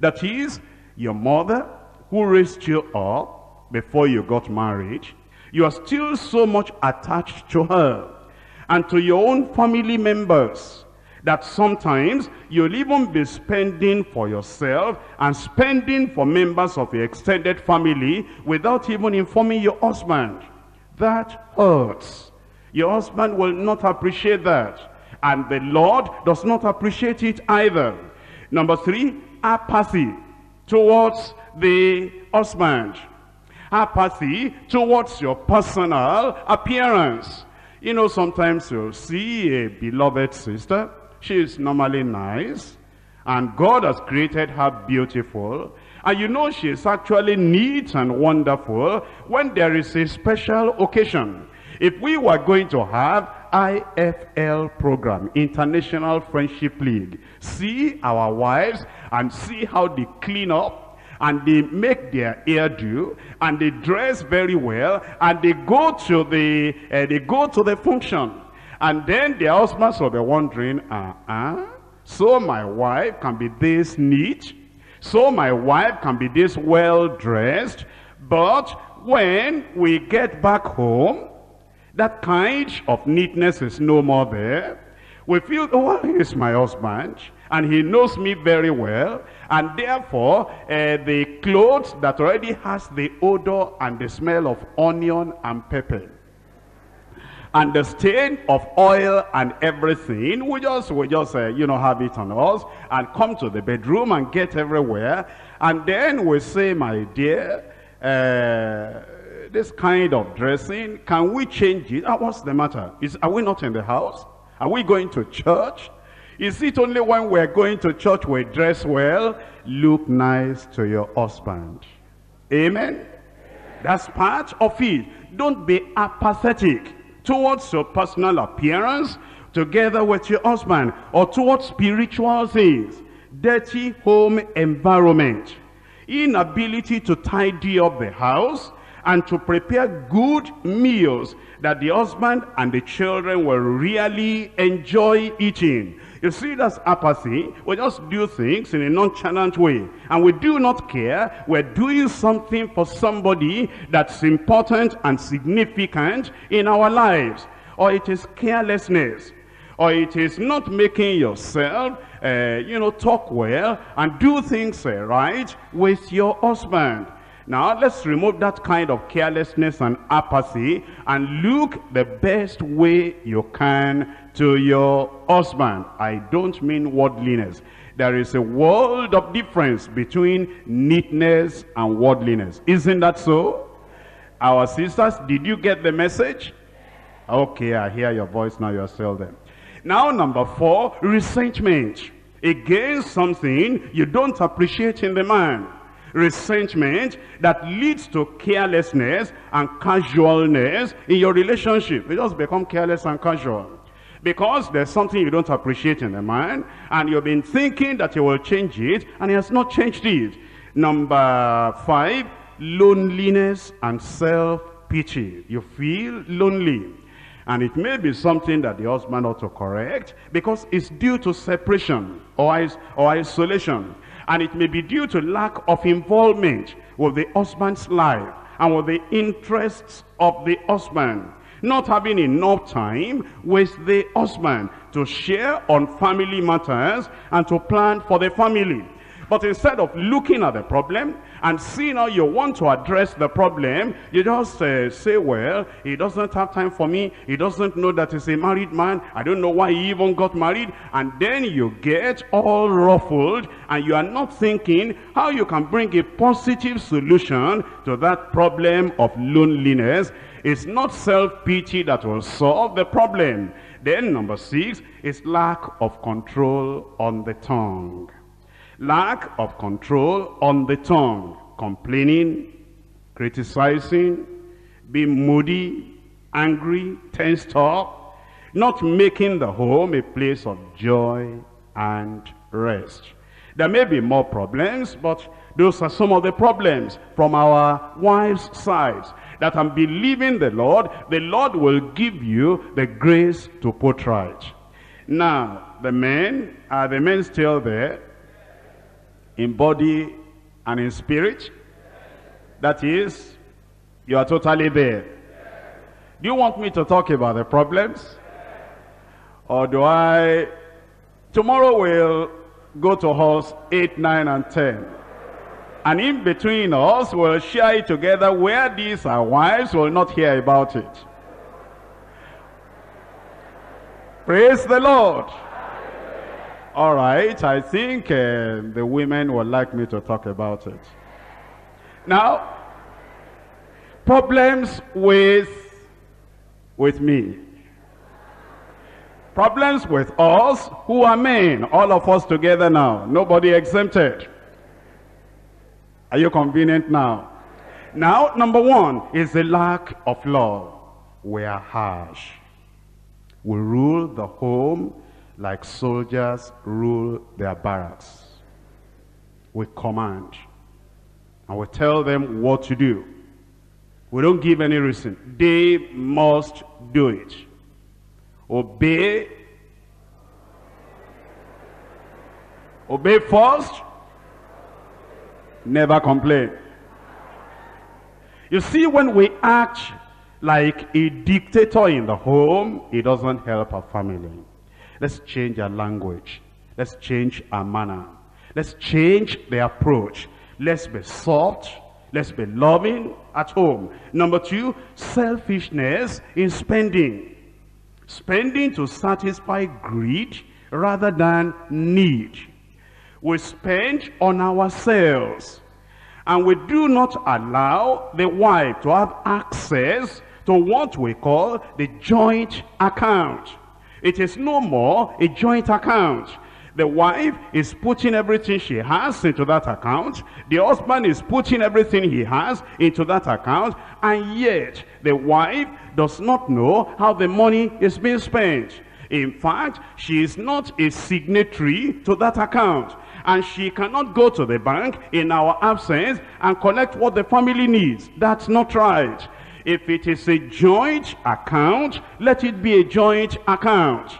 That is, your mother who raised you up before you got married, you are still so much attached to her and to your own family members that sometimes you'll even be spending for yourself and spending for members of your extended family without even informing your husband. That hurts. Your husband will not appreciate that. And the Lord does not appreciate it either. Number three, apathy towards the husband. Apathy towards your personal appearance. You know, sometimes you'll see a beloved sister. She is normally nice. And God has created her beautiful. And you know she is actually neat and wonderful when there is a special occasion. If we were going to have IFL program, International Friendship League, see our wives and see how they clean up and they make their hairdo and they dress very well and they go to the uh, they go to the function and then the husbands will be wondering uh-uh so my wife can be this neat so my wife can be this well dressed but when we get back home that kind of neatness is no more there. We feel oh he's my husband and he knows me very well and therefore uh, the clothes that already has the odor and the smell of onion and pepper and the stain of oil and everything we just we just uh, you know have it on us and come to the bedroom and get everywhere and then we say my dear uh, this kind of dressing can we change it ah, what's the matter is are we not in the house are we going to church is it only when we're going to church we dress well? Look nice to your husband. Amen? That's part of it. Don't be apathetic towards your personal appearance together with your husband or towards spiritual things. Dirty home environment. Inability to tidy up the house and to prepare good meals that the husband and the children will really enjoy eating. You see, that's apathy. We just do things in a nonchalant way. And we do not care. We're doing something for somebody that's important and significant in our lives. Or it is carelessness. Or it is not making yourself, uh, you know, talk well and do things uh, right with your husband. Now, let's remove that kind of carelessness and apathy and look the best way you can to your husband. I don't mean worldliness. There is a world of difference between neatness and worldliness. Isn't that so? Our sisters, did you get the message? Okay, I hear your voice now, you're still there. Now, number four, resentment. against something you don't appreciate in the man. Resentment that leads to carelessness and casualness in your relationship. You just become careless and casual. Because there's something you don't appreciate in the man, and you've been thinking that he will change it, and he has not changed it. Number five, loneliness and self-pity. You feel lonely. And it may be something that the husband ought to correct because it's due to separation or, is, or isolation. And it may be due to lack of involvement with the husband's life and with the interests of the husband. Not having enough time with the husband to share on family matters and to plan for the family. But instead of looking at the problem and seeing how you want to address the problem, you just uh, say, well, he doesn't have time for me. He doesn't know that he's a married man. I don't know why he even got married. And then you get all ruffled and you are not thinking how you can bring a positive solution to that problem of loneliness. It's not self-pity that will solve the problem. Then number six is lack of control on the tongue. Lack of control on the tongue. Complaining, criticizing, being moody, angry, tensed up. Not making the home a place of joy and rest. There may be more problems, but those are some of the problems from our wives' sides. That I'm believing the Lord, the Lord will give you the grace to put right. Now, the men, are the men still there? In body and in spirit? That is, you are totally there. Do you want me to talk about the problems? Or do I... Tomorrow we'll go to halls 8, 9, and 10. And in between us, we'll share it together where these our wives will not hear about it. Praise the Lord. All right, I think uh, the women would like me to talk about it. Now, problems with, with me. Problems with us who are men, all of us together now, nobody exempted. Are you convenient now? Now, number one is the lack of love. We are harsh. We rule the home like soldiers rule their barracks. We command. And we tell them what to do. We don't give any reason. They must do it. Obey. Obey first. Never complain. You see, when we act like a dictator in the home, it doesn't help our family. Let's change our language. Let's change our manner. Let's change the approach. Let's be soft. Let's be loving at home. Number two, selfishness in spending. Spending to satisfy greed rather than need. We spend on ourselves. And we do not allow the wife to have access to what we call the joint account. It is no more a joint account. The wife is putting everything she has into that account. The husband is putting everything he has into that account. And yet, the wife does not know how the money is being spent. In fact, she is not a signatory to that account. And she cannot go to the bank in our absence and collect what the family needs. That's not right. If it is a joint account, let it be a joint account.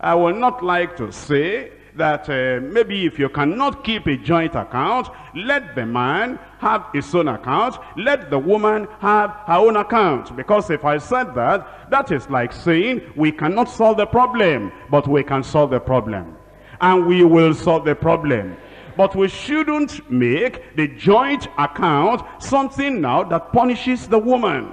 I would not like to say that uh, maybe if you cannot keep a joint account, let the man have his own account, let the woman have her own account. Because if I said that, that is like saying we cannot solve the problem, but we can solve the problem. And we will solve the problem. But we shouldn't make the joint account something now that punishes the woman.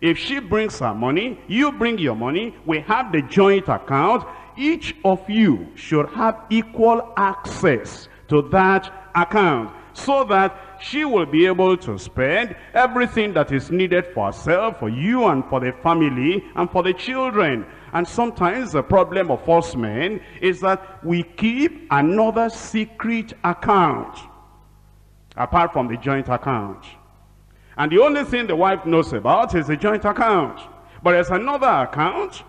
If she brings her money, you bring your money, we have the joint account, each of you should have equal access to that account so that she will be able to spend everything that is needed for herself, for you, and for the family, and for the children. And sometimes the problem of us men is that we keep another secret account apart from the joint account. And the only thing the wife knows about is the joint account. But there's another account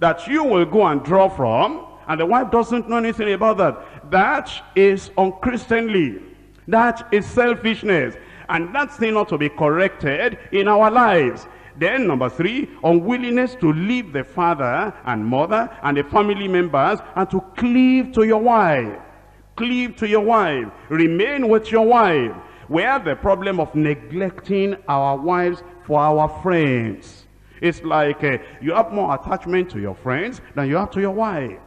that you will go and draw from, and the wife doesn't know anything about that. That is unchristianly. That is selfishness. And that thing ought to be corrected in our lives. Then number three, unwillingness to leave the father and mother and the family members and to cleave to your wife. Cleave to your wife. Remain with your wife. We have the problem of neglecting our wives for our friends. It's like uh, you have more attachment to your friends than you have to your wife.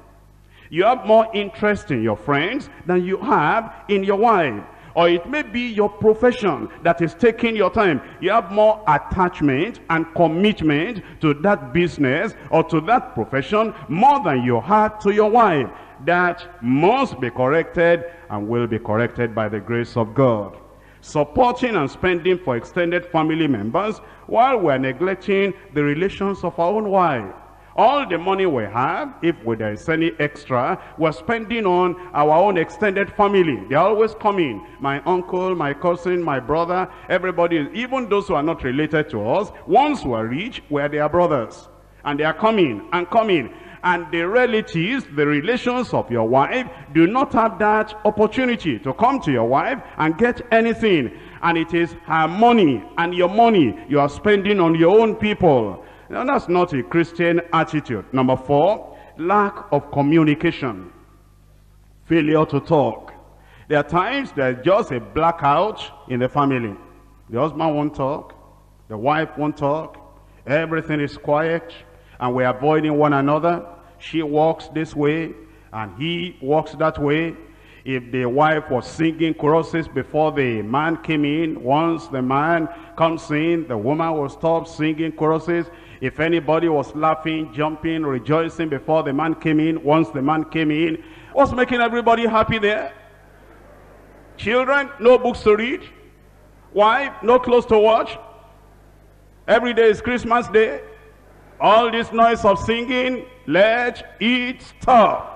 You have more interest in your friends than you have in your wife. Or it may be your profession that is taking your time. You have more attachment and commitment to that business or to that profession more than you had to your wife. That must be corrected and will be corrected by the grace of God. Supporting and spending for extended family members while we're neglecting the relations of our own wife. All the money we have, if there is any extra, we're spending on our own extended family. They're always coming. My uncle, my cousin, my brother, everybody, even those who are not related to us, once we're rich, we're their brothers. And they are coming and coming. And the relatives, the relations of your wife, do not have that opportunity to come to your wife and get anything. And it is her money and your money you are spending on your own people. Now, that's not a Christian attitude. Number four, lack of communication. Failure to talk. There are times there's just a blackout in the family. The husband won't talk. The wife won't talk. Everything is quiet. And we're avoiding one another. She walks this way and he walks that way. If the wife was singing choruses before the man came in, once the man comes in, the woman will stop singing choruses. If anybody was laughing, jumping, rejoicing before the man came in, once the man came in, what's making everybody happy there? Children, no books to read. Wife, no clothes to watch. Every day is Christmas Day. All this noise of singing, let it stop.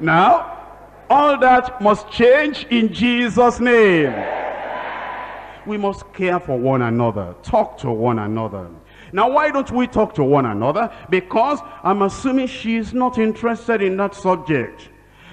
Now, all that must change in Jesus' name. We must care for one another, talk to one another. Now, why don't we talk to one another? Because I'm assuming she is not interested in that subject.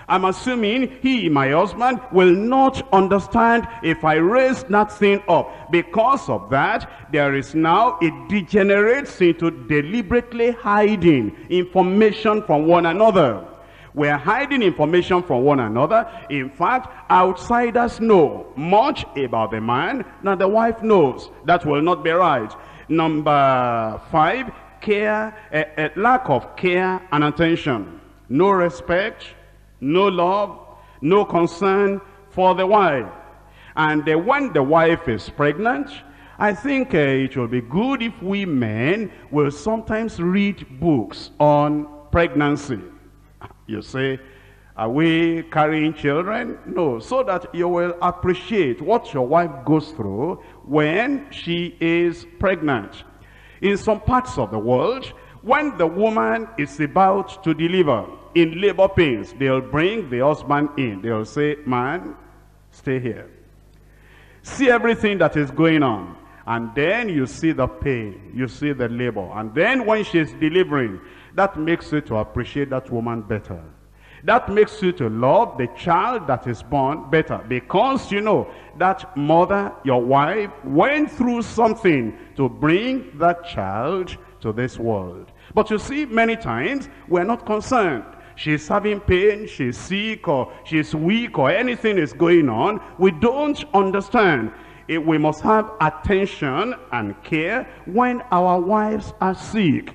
I'm assuming he, my husband, will not understand if I raise that thing up. Because of that, there is now, it degenerates into deliberately hiding information from one another. We're hiding information from one another. In fact, outsiders know much about the man than the wife knows. That will not be right. Number five, care, a, a lack of care and attention. No respect, no love, no concern for the wife. And uh, when the wife is pregnant, I think uh, it will be good if we men will sometimes read books on pregnancy. You say, are we carrying children? No, so that you will appreciate what your wife goes through when she is pregnant. In some parts of the world, when the woman is about to deliver in labor pains, they'll bring the husband in. They'll say, man, stay here. See everything that is going on. And then you see the pain, you see the labor. And then when she's delivering, that makes you to appreciate that woman better. That makes you to love the child that is born better. Because you know that mother, your wife, went through something to bring that child to this world. But you see, many times we're not concerned. She's having pain, she's sick, or she's weak, or anything is going on. We don't understand. we must have attention and care when our wives are sick.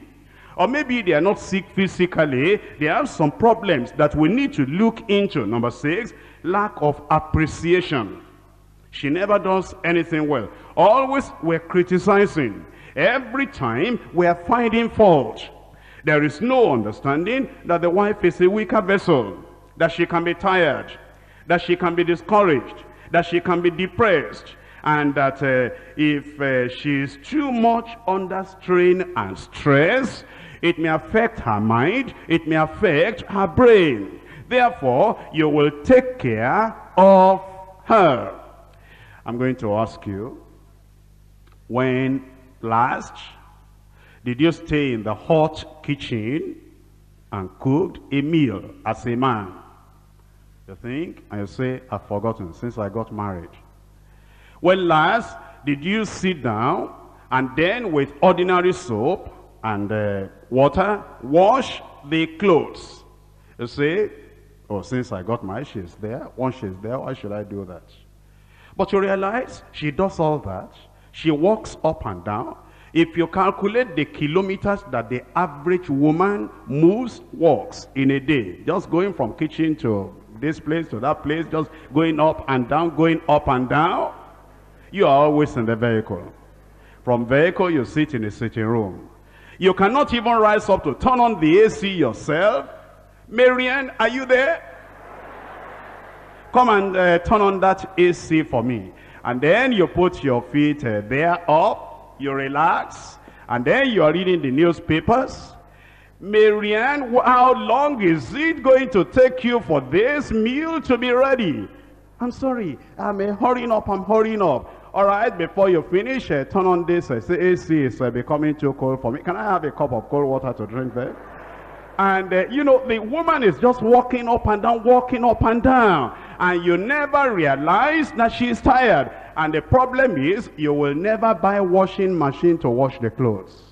Or maybe they are not sick physically. They have some problems that we need to look into. Number six, lack of appreciation. She never does anything well. Always we're criticizing. Every time we're finding fault. There is no understanding that the wife is a weaker vessel. That she can be tired. That she can be discouraged. That she can be depressed. and that uh, if uh, is too much under strain and stress, it may affect her mind, it may affect her brain. Therefore, you will take care of her. I'm going to ask you, when last did you stay in the hot kitchen and cooked a meal as a man? You think, and you say, I've forgotten since I got married. When last did you sit down and then with ordinary soap and uh, water wash the clothes? You say, oh, since I got married, she's there. Once she's there, why should I do that? But you realize she does all that. She walks up and down. If you calculate the kilometers that the average woman moves, walks in a day, just going from kitchen to this place to that place, just going up and down, going up and down, you are always in the vehicle. From vehicle, you sit in a sitting room. You cannot even rise up to turn on the AC yourself. Marian, are you there? Come and uh, turn on that AC for me. And then you put your feet uh, there up, you relax, and then you are reading the newspapers. Marianne, how long is it going to take you for this meal to be ready? I'm sorry, I'm uh, hurrying up, I'm hurrying up. All right, before you finish, uh, turn on this. Uh, say, AC is uh, becoming too cold for me. Can I have a cup of cold water to drink there? And, uh, you know, the woman is just walking up and down, walking up and down. And you never realize that she is tired. And the problem is, you will never buy washing machine to wash the clothes.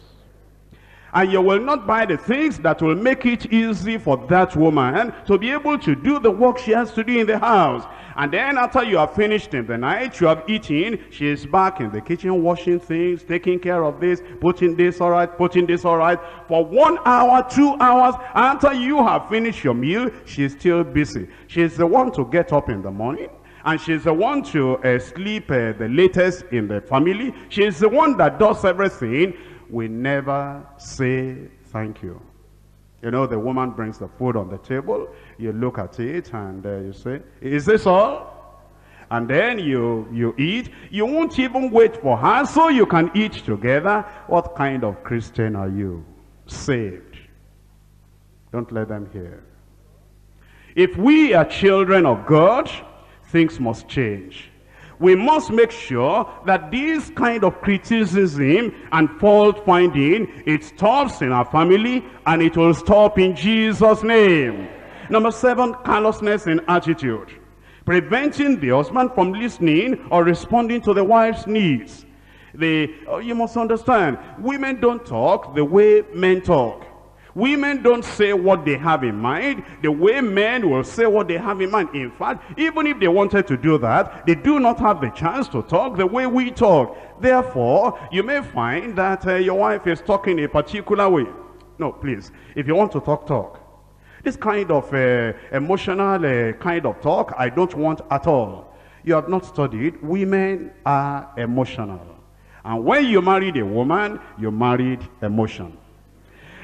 And you will not buy the things that will make it easy for that woman to be able to do the work she has to do in the house. And then after you have finished in the night, you have eaten, she is back in the kitchen washing things, taking care of this, putting this all right, putting this all right. For one hour, two hours, after you have finished your meal, she is still busy. She is the one to get up in the morning, and she's the one to uh, sleep uh, the latest in the family. She's the one that does everything. We never say thank you. You know, the woman brings the food on the table. You look at it and uh, you say, is this all? And then you, you eat. You won't even wait for her so you can eat together. What kind of Christian are you? Saved. Don't let them hear. If we are children of God, things must change we must make sure that this kind of criticism and fault finding, it stops in our family and it will stop in Jesus' name. Number seven, callousness in attitude. Preventing the husband from listening or responding to the wife's needs. The, oh, you must understand, women don't talk the way men talk. Women don't say what they have in mind the way men will say what they have in mind. In fact, even if they wanted to do that, they do not have the chance to talk the way we talk. Therefore, you may find that uh, your wife is talking a particular way. No, please, if you want to talk, talk. This kind of uh, emotional uh, kind of talk, I don't want at all. You have not studied. Women are emotional. And when you married a woman, you married emotion.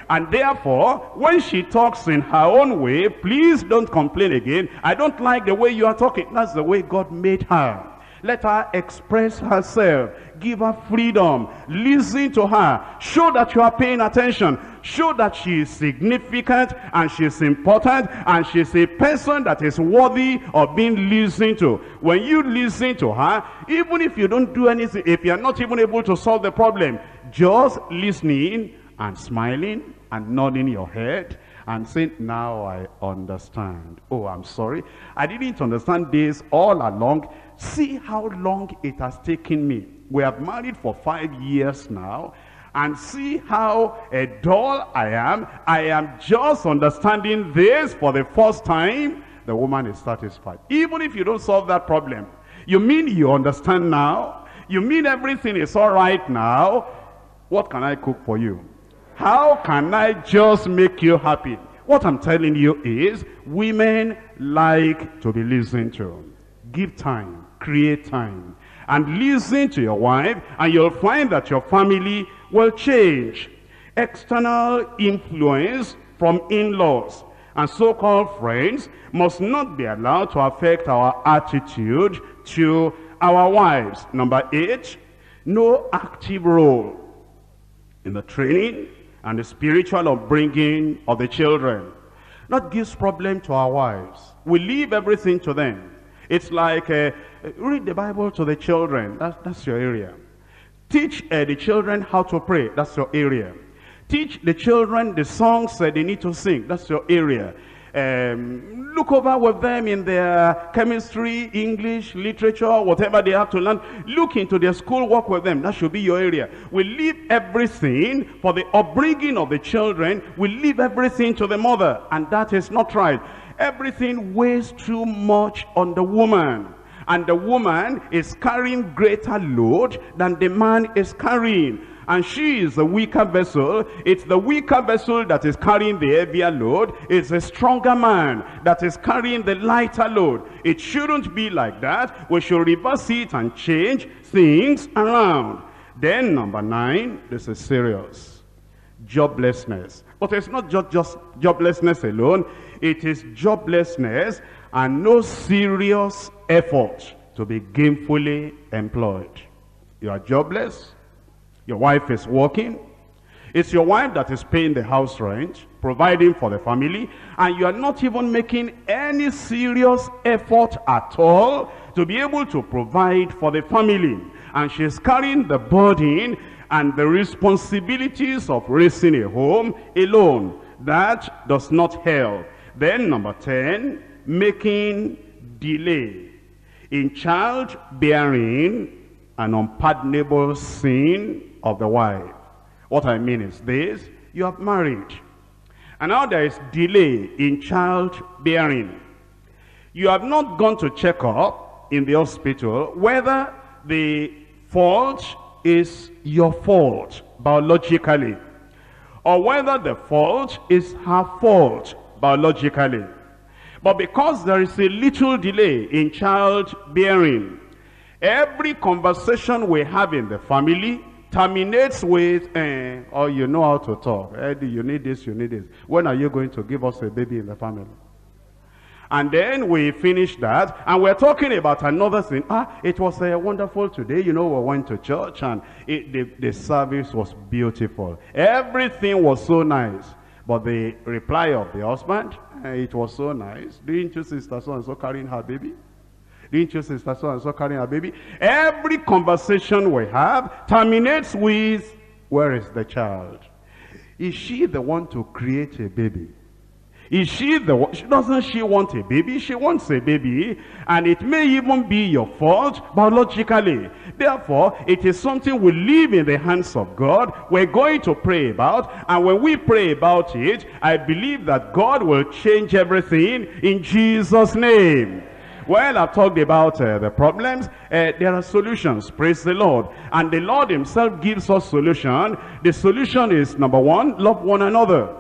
And therefore, when she talks in her own way, please don't complain again. I don't like the way you are talking. That's the way God made her. Let her express herself. Give her freedom. Listen to her. Show that you are paying attention. Show that she is significant and she is important and she is a person that is worthy of being listened to. When you listen to her, even if you don't do anything, if you are not even able to solve the problem, just listening and smiling and nodding your head and saying, now I understand. Oh, I'm sorry. I didn't understand this all along. See how long it has taken me. We have married for five years now. And see how a dull I am. I am just understanding this for the first time. The woman is satisfied. Even if you don't solve that problem. You mean you understand now? You mean everything is all right now? What can I cook for you? How can I just make you happy? What I'm telling you is, women like to be listened to. Give time, create time, and listen to your wife, and you'll find that your family will change. External influence from in-laws and so-called friends must not be allowed to affect our attitude to our wives. Number eight, no active role in the training and the spiritual upbringing of the children. That gives problem to our wives. We leave everything to them. It's like uh, read the Bible to the children. That's, your area. Teach uh, the children how to pray. That's your area. Teach the children the songs that they need to sing. That's your area. Um, look over with them in their chemistry, English, literature, whatever they have to learn. Look into their school work with them. That should be your area. We leave everything for the upbringing of the children. We leave everything to the mother. And that is not right. Everything weighs too much on the woman. And the woman is carrying greater load than the man is carrying and she is the weaker vessel. It's the weaker vessel that is carrying the heavier load. It's a stronger man that is carrying the lighter load. It shouldn't be like that. We should reverse it and change things around. Then number nine, this is serious. Joblessness. But it's not just, just joblessness alone. It is joblessness and no serious effort to be gainfully employed. You are jobless, your wife is working. It's your wife that is paying the house rent, providing for the family, and you are not even making any serious effort at all to be able to provide for the family. And she's carrying the burden and the responsibilities of raising a home alone. That does not help. Then number 10, making delay in childbearing an unpardonable sin of the wife. What I mean is this, you have married. And now there is delay in childbearing. You have not gone to check up in the hospital whether the fault is your fault biologically or whether the fault is her fault biologically. But because there is a little delay in childbearing, every conversation we have in the family terminates with, eh, oh, you know how to talk. Eddie, you need this, you need this. When are you going to give us a baby in the family? And then we finish that, and we're talking about another thing. Ah, it was uh, wonderful today. You know, we went to church, and it, the, the service was beautiful. Everything was so nice. But the reply of the husband, eh, it was so nice. Didn't you, sister so-and-so carrying her baby? Didn't you sister so and so carrying a baby? Every conversation we have terminates with, where is the child? Is she the one to create a baby? Is she the one? Doesn't she want a baby? She wants a baby. And it may even be your fault biologically. Therefore, it is something we leave in the hands of God. We're going to pray about. And when we pray about it, I believe that God will change everything in Jesus' name. Well, I've talked about uh, the problems. Uh, there are solutions. Praise the Lord. And the Lord himself gives us solution. The solution is, number one, love one another.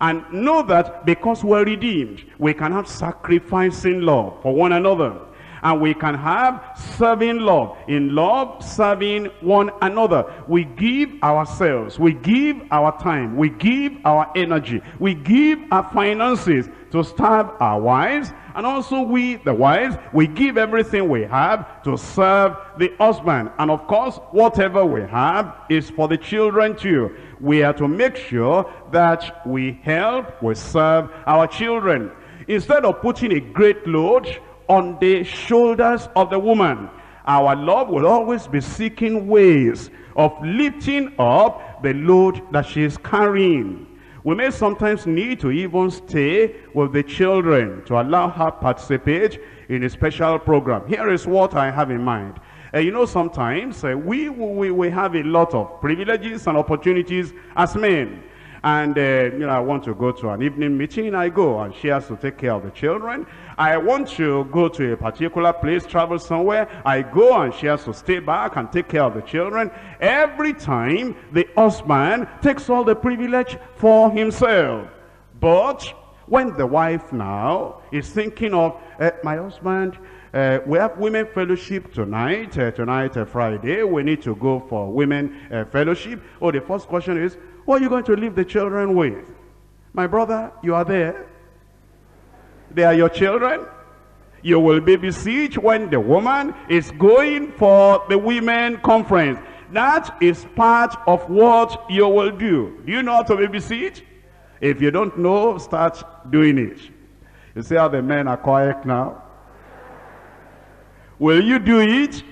And know that because we're redeemed, we can have sacrificing love for one another. And we can have serving love. In love, serving one another. We give ourselves. We give our time. We give our energy. We give our finances to serve our wives and also we, the wives, we give everything we have to serve the husband. And of course, whatever we have is for the children too. We are to make sure that we help, we serve our children. Instead of putting a great load on the shoulders of the woman, our love will always be seeking ways of lifting up the load that she is carrying. We may sometimes need to even stay with the children to allow her participate in a special program. Here is what I have in mind. Uh, you know, sometimes uh, we, we, we have a lot of privileges and opportunities as men. And, uh, you know, I want to go to an evening meeting, I go, and she has to take care of the children. I want to go to a particular place, travel somewhere. I go and she has to stay back and take care of the children. Every time, the husband takes all the privilege for himself. But when the wife now is thinking of, uh, my husband, uh, we have women fellowship tonight, uh, tonight Friday. We need to go for women fellowship. Oh, the first question is, what are you going to leave the children with? My brother, you are there. They are your children. You will babysit when the woman is going for the women conference. That is part of what you will do. Do you know how to babysit? If you don't know, start doing it. You see how the men are quiet now? Will you do it?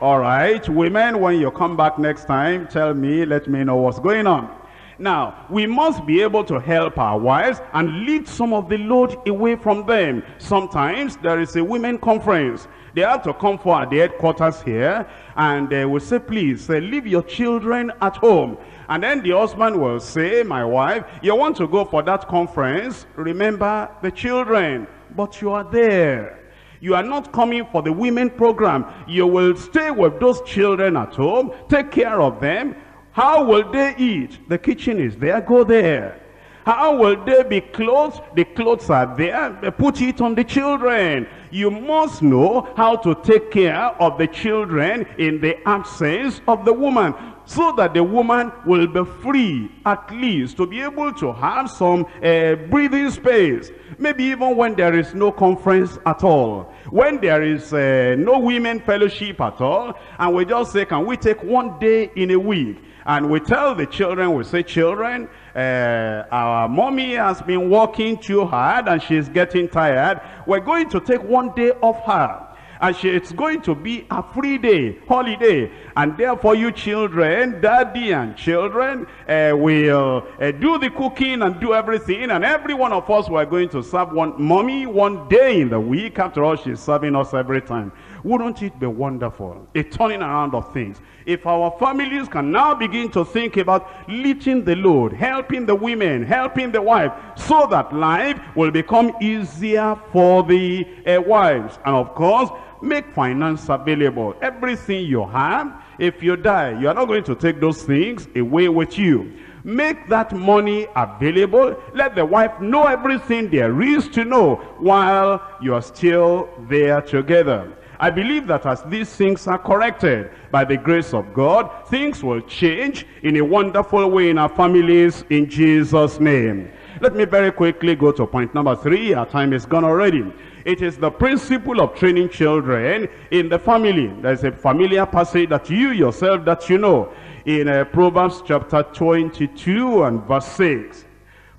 All right. Women, when you come back next time, tell me, let me know what's going on. Now, we must be able to help our wives and lift some of the load away from them. Sometimes there is a women conference. They have to come for the headquarters here and they will say, please, uh, leave your children at home. And then the husband will say, my wife, you want to go for that conference? Remember the children, but you are there. You are not coming for the women program. You will stay with those children at home, take care of them, how will they eat? The kitchen is there, go there. How will they be clothed? The clothes are there, put it on the children. You must know how to take care of the children in the absence of the woman so that the woman will be free at least to be able to have some uh, breathing space maybe even when there is no conference at all when there is uh, no women fellowship at all and we just say can we take one day in a week and we tell the children, we say, children, uh, our mommy has been working too hard and she's getting tired. We're going to take one day off her. And she, it's going to be a free day, holiday. And therefore you children, daddy and children, uh, will uh, do the cooking and do everything. And every one of us, we're going to serve one mommy one day in the week. After all, she's serving us every time. Wouldn't it be wonderful? A turning around of things. If our families can now begin to think about lifting the load, helping the women, helping the wife, so that life will become easier for the uh, wives. And of course, make finance available. Everything you have, if you die, you are not going to take those things away with you. Make that money available. Let the wife know everything there is to know while you are still there together. I believe that as these things are corrected by the grace of God, things will change in a wonderful way in our families in Jesus' name. Let me very quickly go to point number three. Our time is gone already. It is the principle of training children in the family. There's a familiar passage that you yourself that you know in uh, Proverbs chapter 22 and verse 6.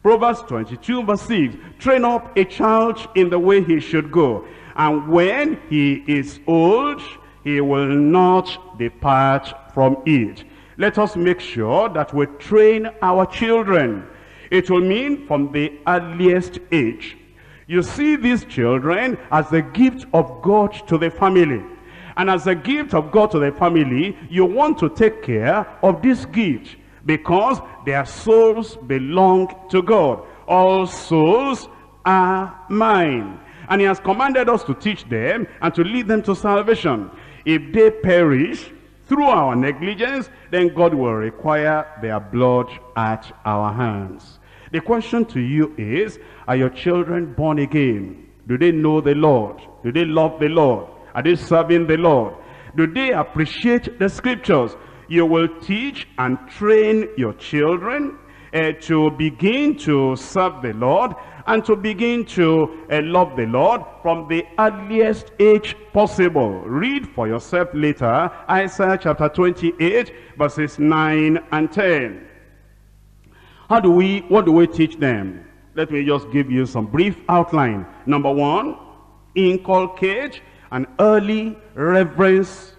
Proverbs 22 verse 6. Train up a child in the way he should go. And when he is old, he will not depart from it. Let us make sure that we train our children. It will mean from the earliest age. You see these children as the gift of God to the family. And as a gift of God to the family, you want to take care of this gift because their souls belong to God. All souls are mine. And he has commanded us to teach them and to lead them to salvation. If they perish through our negligence, then God will require their blood at our hands. The question to you is, are your children born again? Do they know the Lord? Do they love the Lord? Are they serving the Lord? Do they appreciate the scriptures? You will teach and train your children uh, to begin to serve the Lord and to begin to uh, love the Lord from the earliest age possible. Read for yourself later Isaiah chapter 28 verses 9 and 10. How do we, what do we teach them? Let me just give you some brief outline. Number one, inculcate an early reverence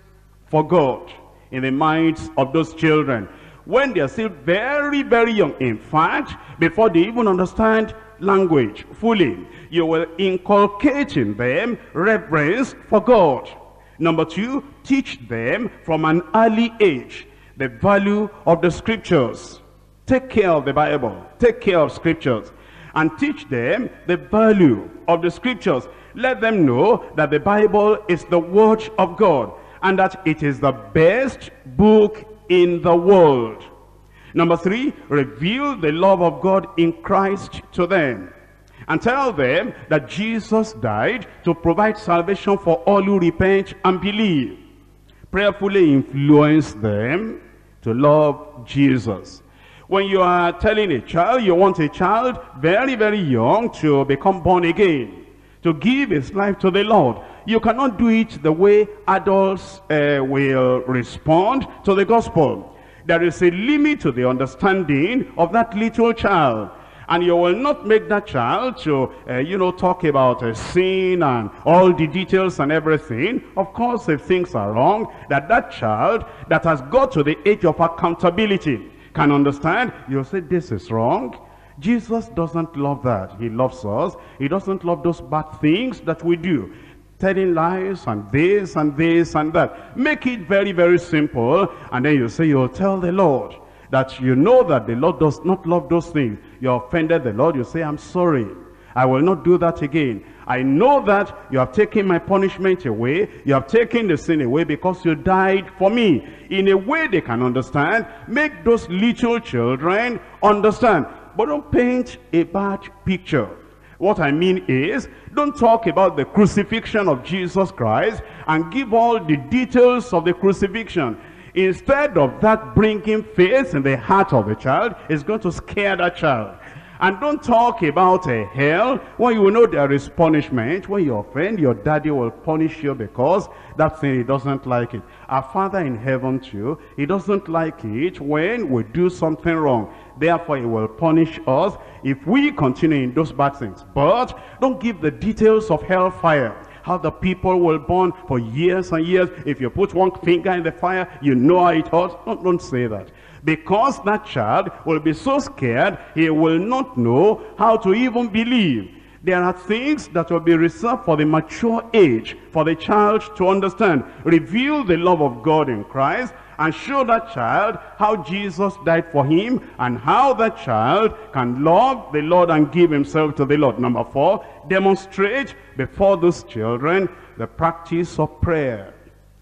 for God in the minds of those children when they are still very, very young. In fact, before they even understand language fully, you will inculcate in them reverence for God. Number two, teach them from an early age the value of the scriptures. Take care of the Bible. Take care of scriptures. And teach them the value of the scriptures. Let them know that the Bible is the word of God and that it is the best book in the world. Number three, reveal the love of God in Christ to them. And tell them that Jesus died to provide salvation for all who repent and believe. Prayerfully influence them to love Jesus. When you are telling a child, you want a child very, very young to become born again to give his life to the Lord. You cannot do it the way adults uh, will respond to the gospel. There is a limit to the understanding of that little child. And you will not make that child to, uh, you know, talk about uh, sin and all the details and everything. Of course, if things are wrong, that that child that has got to the age of accountability can understand, you'll say, this is wrong. Jesus doesn't love that. He loves us. He doesn't love those bad things that we do telling lies and this and this and that. Make it very, very simple. And then you say, you'll tell the Lord that you know that the Lord does not love those things. You offended the Lord. You say, I'm sorry. I will not do that again. I know that you have taken my punishment away. You have taken the sin away because you died for me. In a way they can understand. Make those little children understand. But don't paint a bad picture. What I mean is, don't talk about the crucifixion of Jesus Christ and give all the details of the crucifixion. Instead of that bringing faith in the heart of the child, it's going to scare that child. And don't talk about a hell when you know there is punishment. When you offend, your daddy will punish you because that thing, he doesn't like it. Our Father in heaven too, he doesn't like it when we do something wrong. Therefore, he will punish us if we continue in those bad things. But don't give the details of hellfire how the people will burn for years and years. If you put one finger in the fire, you know how it hurts. Don't, don't say that. Because that child will be so scared, he will not know how to even believe. There are things that will be reserved for the mature age, for the child to understand. Reveal the love of God in Christ and show that child how Jesus died for him and how that child can love the Lord and give himself to the Lord. Number four, demonstrate before those children the practice of prayer.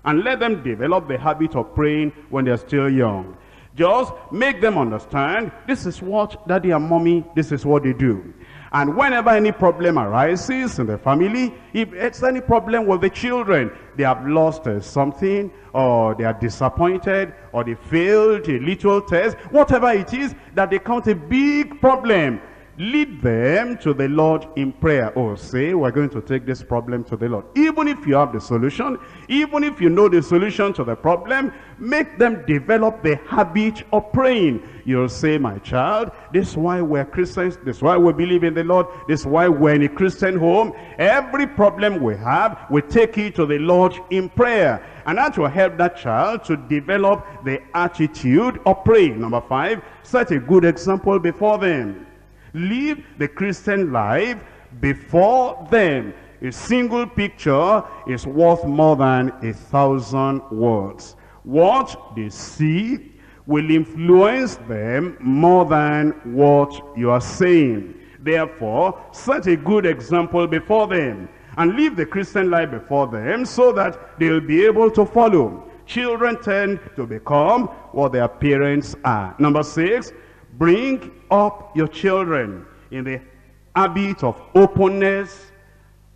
And let them develop the habit of praying when they're still young. Just make them understand, this is what daddy and mommy, this is what they do. And whenever any problem arises in the family, if it's any problem with the children, they have lost uh, something, or they are disappointed, or they failed a little test, whatever it is, that they count a big problem lead them to the Lord in prayer. Oh, say, we're going to take this problem to the Lord. Even if you have the solution, even if you know the solution to the problem, make them develop the habit of praying. You'll say, my child, this is why we're Christians, this is why we believe in the Lord, this is why we're in a Christian home. Every problem we have, we take it to the Lord in prayer. And that will help that child to develop the attitude of praying. Number five, set a good example before them. Live the Christian life before them. A single picture is worth more than a thousand words. What they see will influence them more than what you are saying. Therefore, set a good example before them and live the Christian life before them so that they'll be able to follow. Children tend to become what their parents are. Number six, Bring up your children in the habit of openness,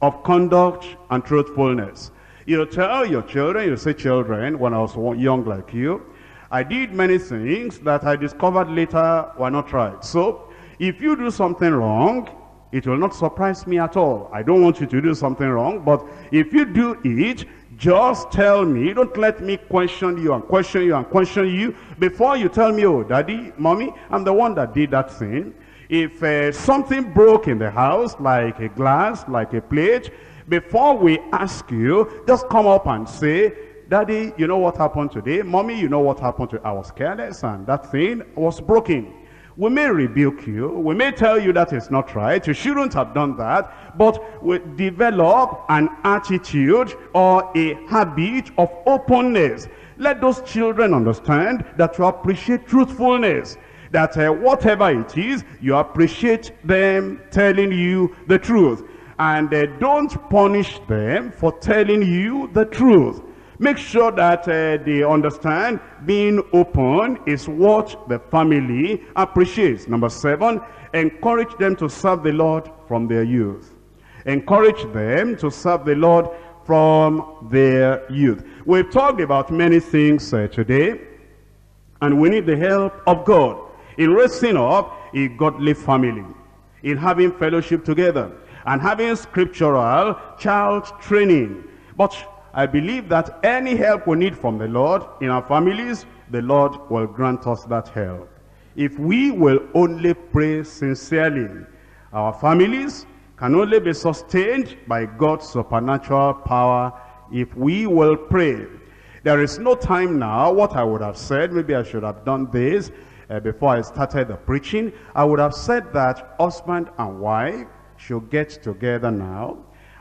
of conduct, and truthfulness. You tell your children, you say, children, when I was young like you, I did many things that I discovered later were not right. So, if you do something wrong, it will not surprise me at all. I don't want you to do something wrong, but if you do it, just tell me. Don't let me question you and question you and question you. Before you tell me, oh, daddy, mommy, I'm the one that did that thing. If uh, something broke in the house, like a glass, like a plate, before we ask you, just come up and say, Daddy, you know what happened today? Mommy, you know what happened to I was careless and that thing was broken. We may rebuke you. We may tell you that it's not right. You shouldn't have done that. But we develop an attitude or a habit of openness. Let those children understand that you appreciate truthfulness. That uh, whatever it is, you appreciate them telling you the truth. And uh, don't punish them for telling you the truth. Make sure that uh, they understand being open is what the family appreciates. Number seven, encourage them to serve the Lord from their youth. Encourage them to serve the Lord from their youth. We've talked about many things uh, today, and we need the help of God in raising up a godly family, in having fellowship together. and having scriptural child training. But I believe that any help we need from the Lord in our families, the Lord will grant us that help. If we will only pray sincerely, our families can only be sustained by God's supernatural power if we will pray. There is no time now, what I would have said, maybe I should have done this uh, before I started the preaching. I would have said that husband and wife should get together now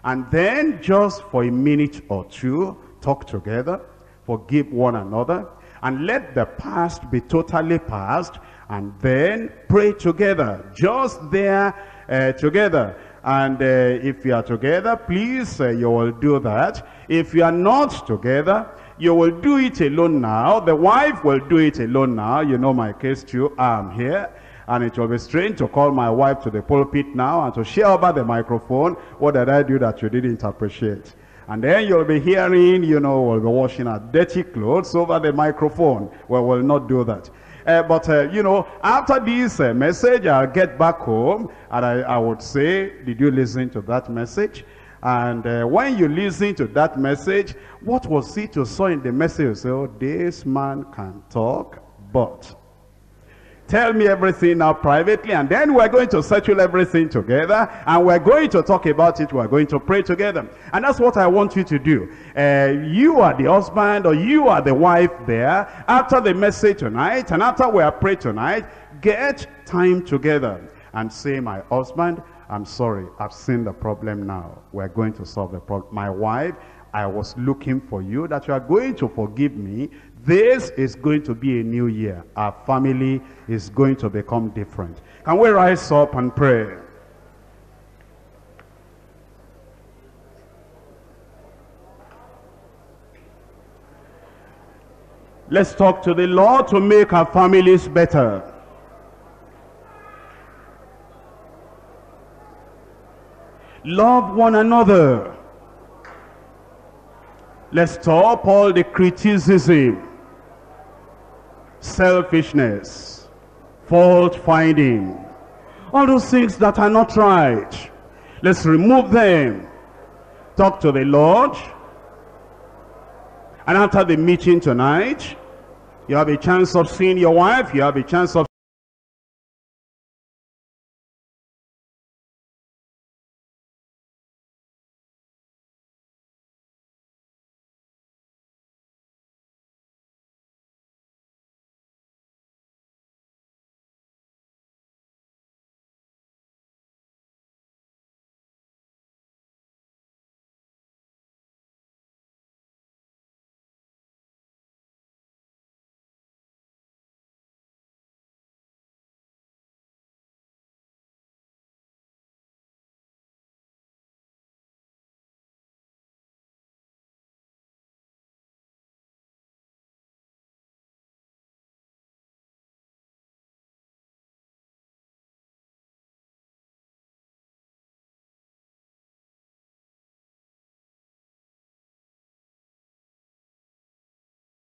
and then just for a minute or two, talk together, forgive one another, and let the past be totally past, and then pray together, just there uh, together. And uh, if you are together, please, uh, you will do that. If you are not together, you will do it alone now. The wife will do it alone now. You know my case too. I'm here. And it will be strange to call my wife to the pulpit now and to share over the microphone. What did I do that you didn't appreciate? And then you'll be hearing, you know, we'll be washing our dirty clothes over the microphone. Well, we'll not do that. Uh, but, uh, you know, after this uh, message, I'll get back home and I, I would say, did you listen to that message? And uh, when you listen to that message, what was it you saw in the message? You say, oh, this man can talk, but Tell me everything now privately and then we're going to settle everything together and we're going to talk about it. We're going to pray together. And that's what I want you to do. Uh, you are the husband or you are the wife there. After the message tonight and after we are prayed tonight, get time together and say, my husband, I'm sorry, I've seen the problem now. We're going to solve the problem. My wife, I was looking for you, that you are going to forgive me. This is going to be a new year. Our family is going to become different. Can we rise up and pray? Let's talk to the Lord to make our families better. Love one another. Let's stop all the criticism selfishness, fault finding, all those things that are not right. Let's remove them. Talk to the Lord. And after the meeting tonight, you have a chance of seeing your wife, you have a chance of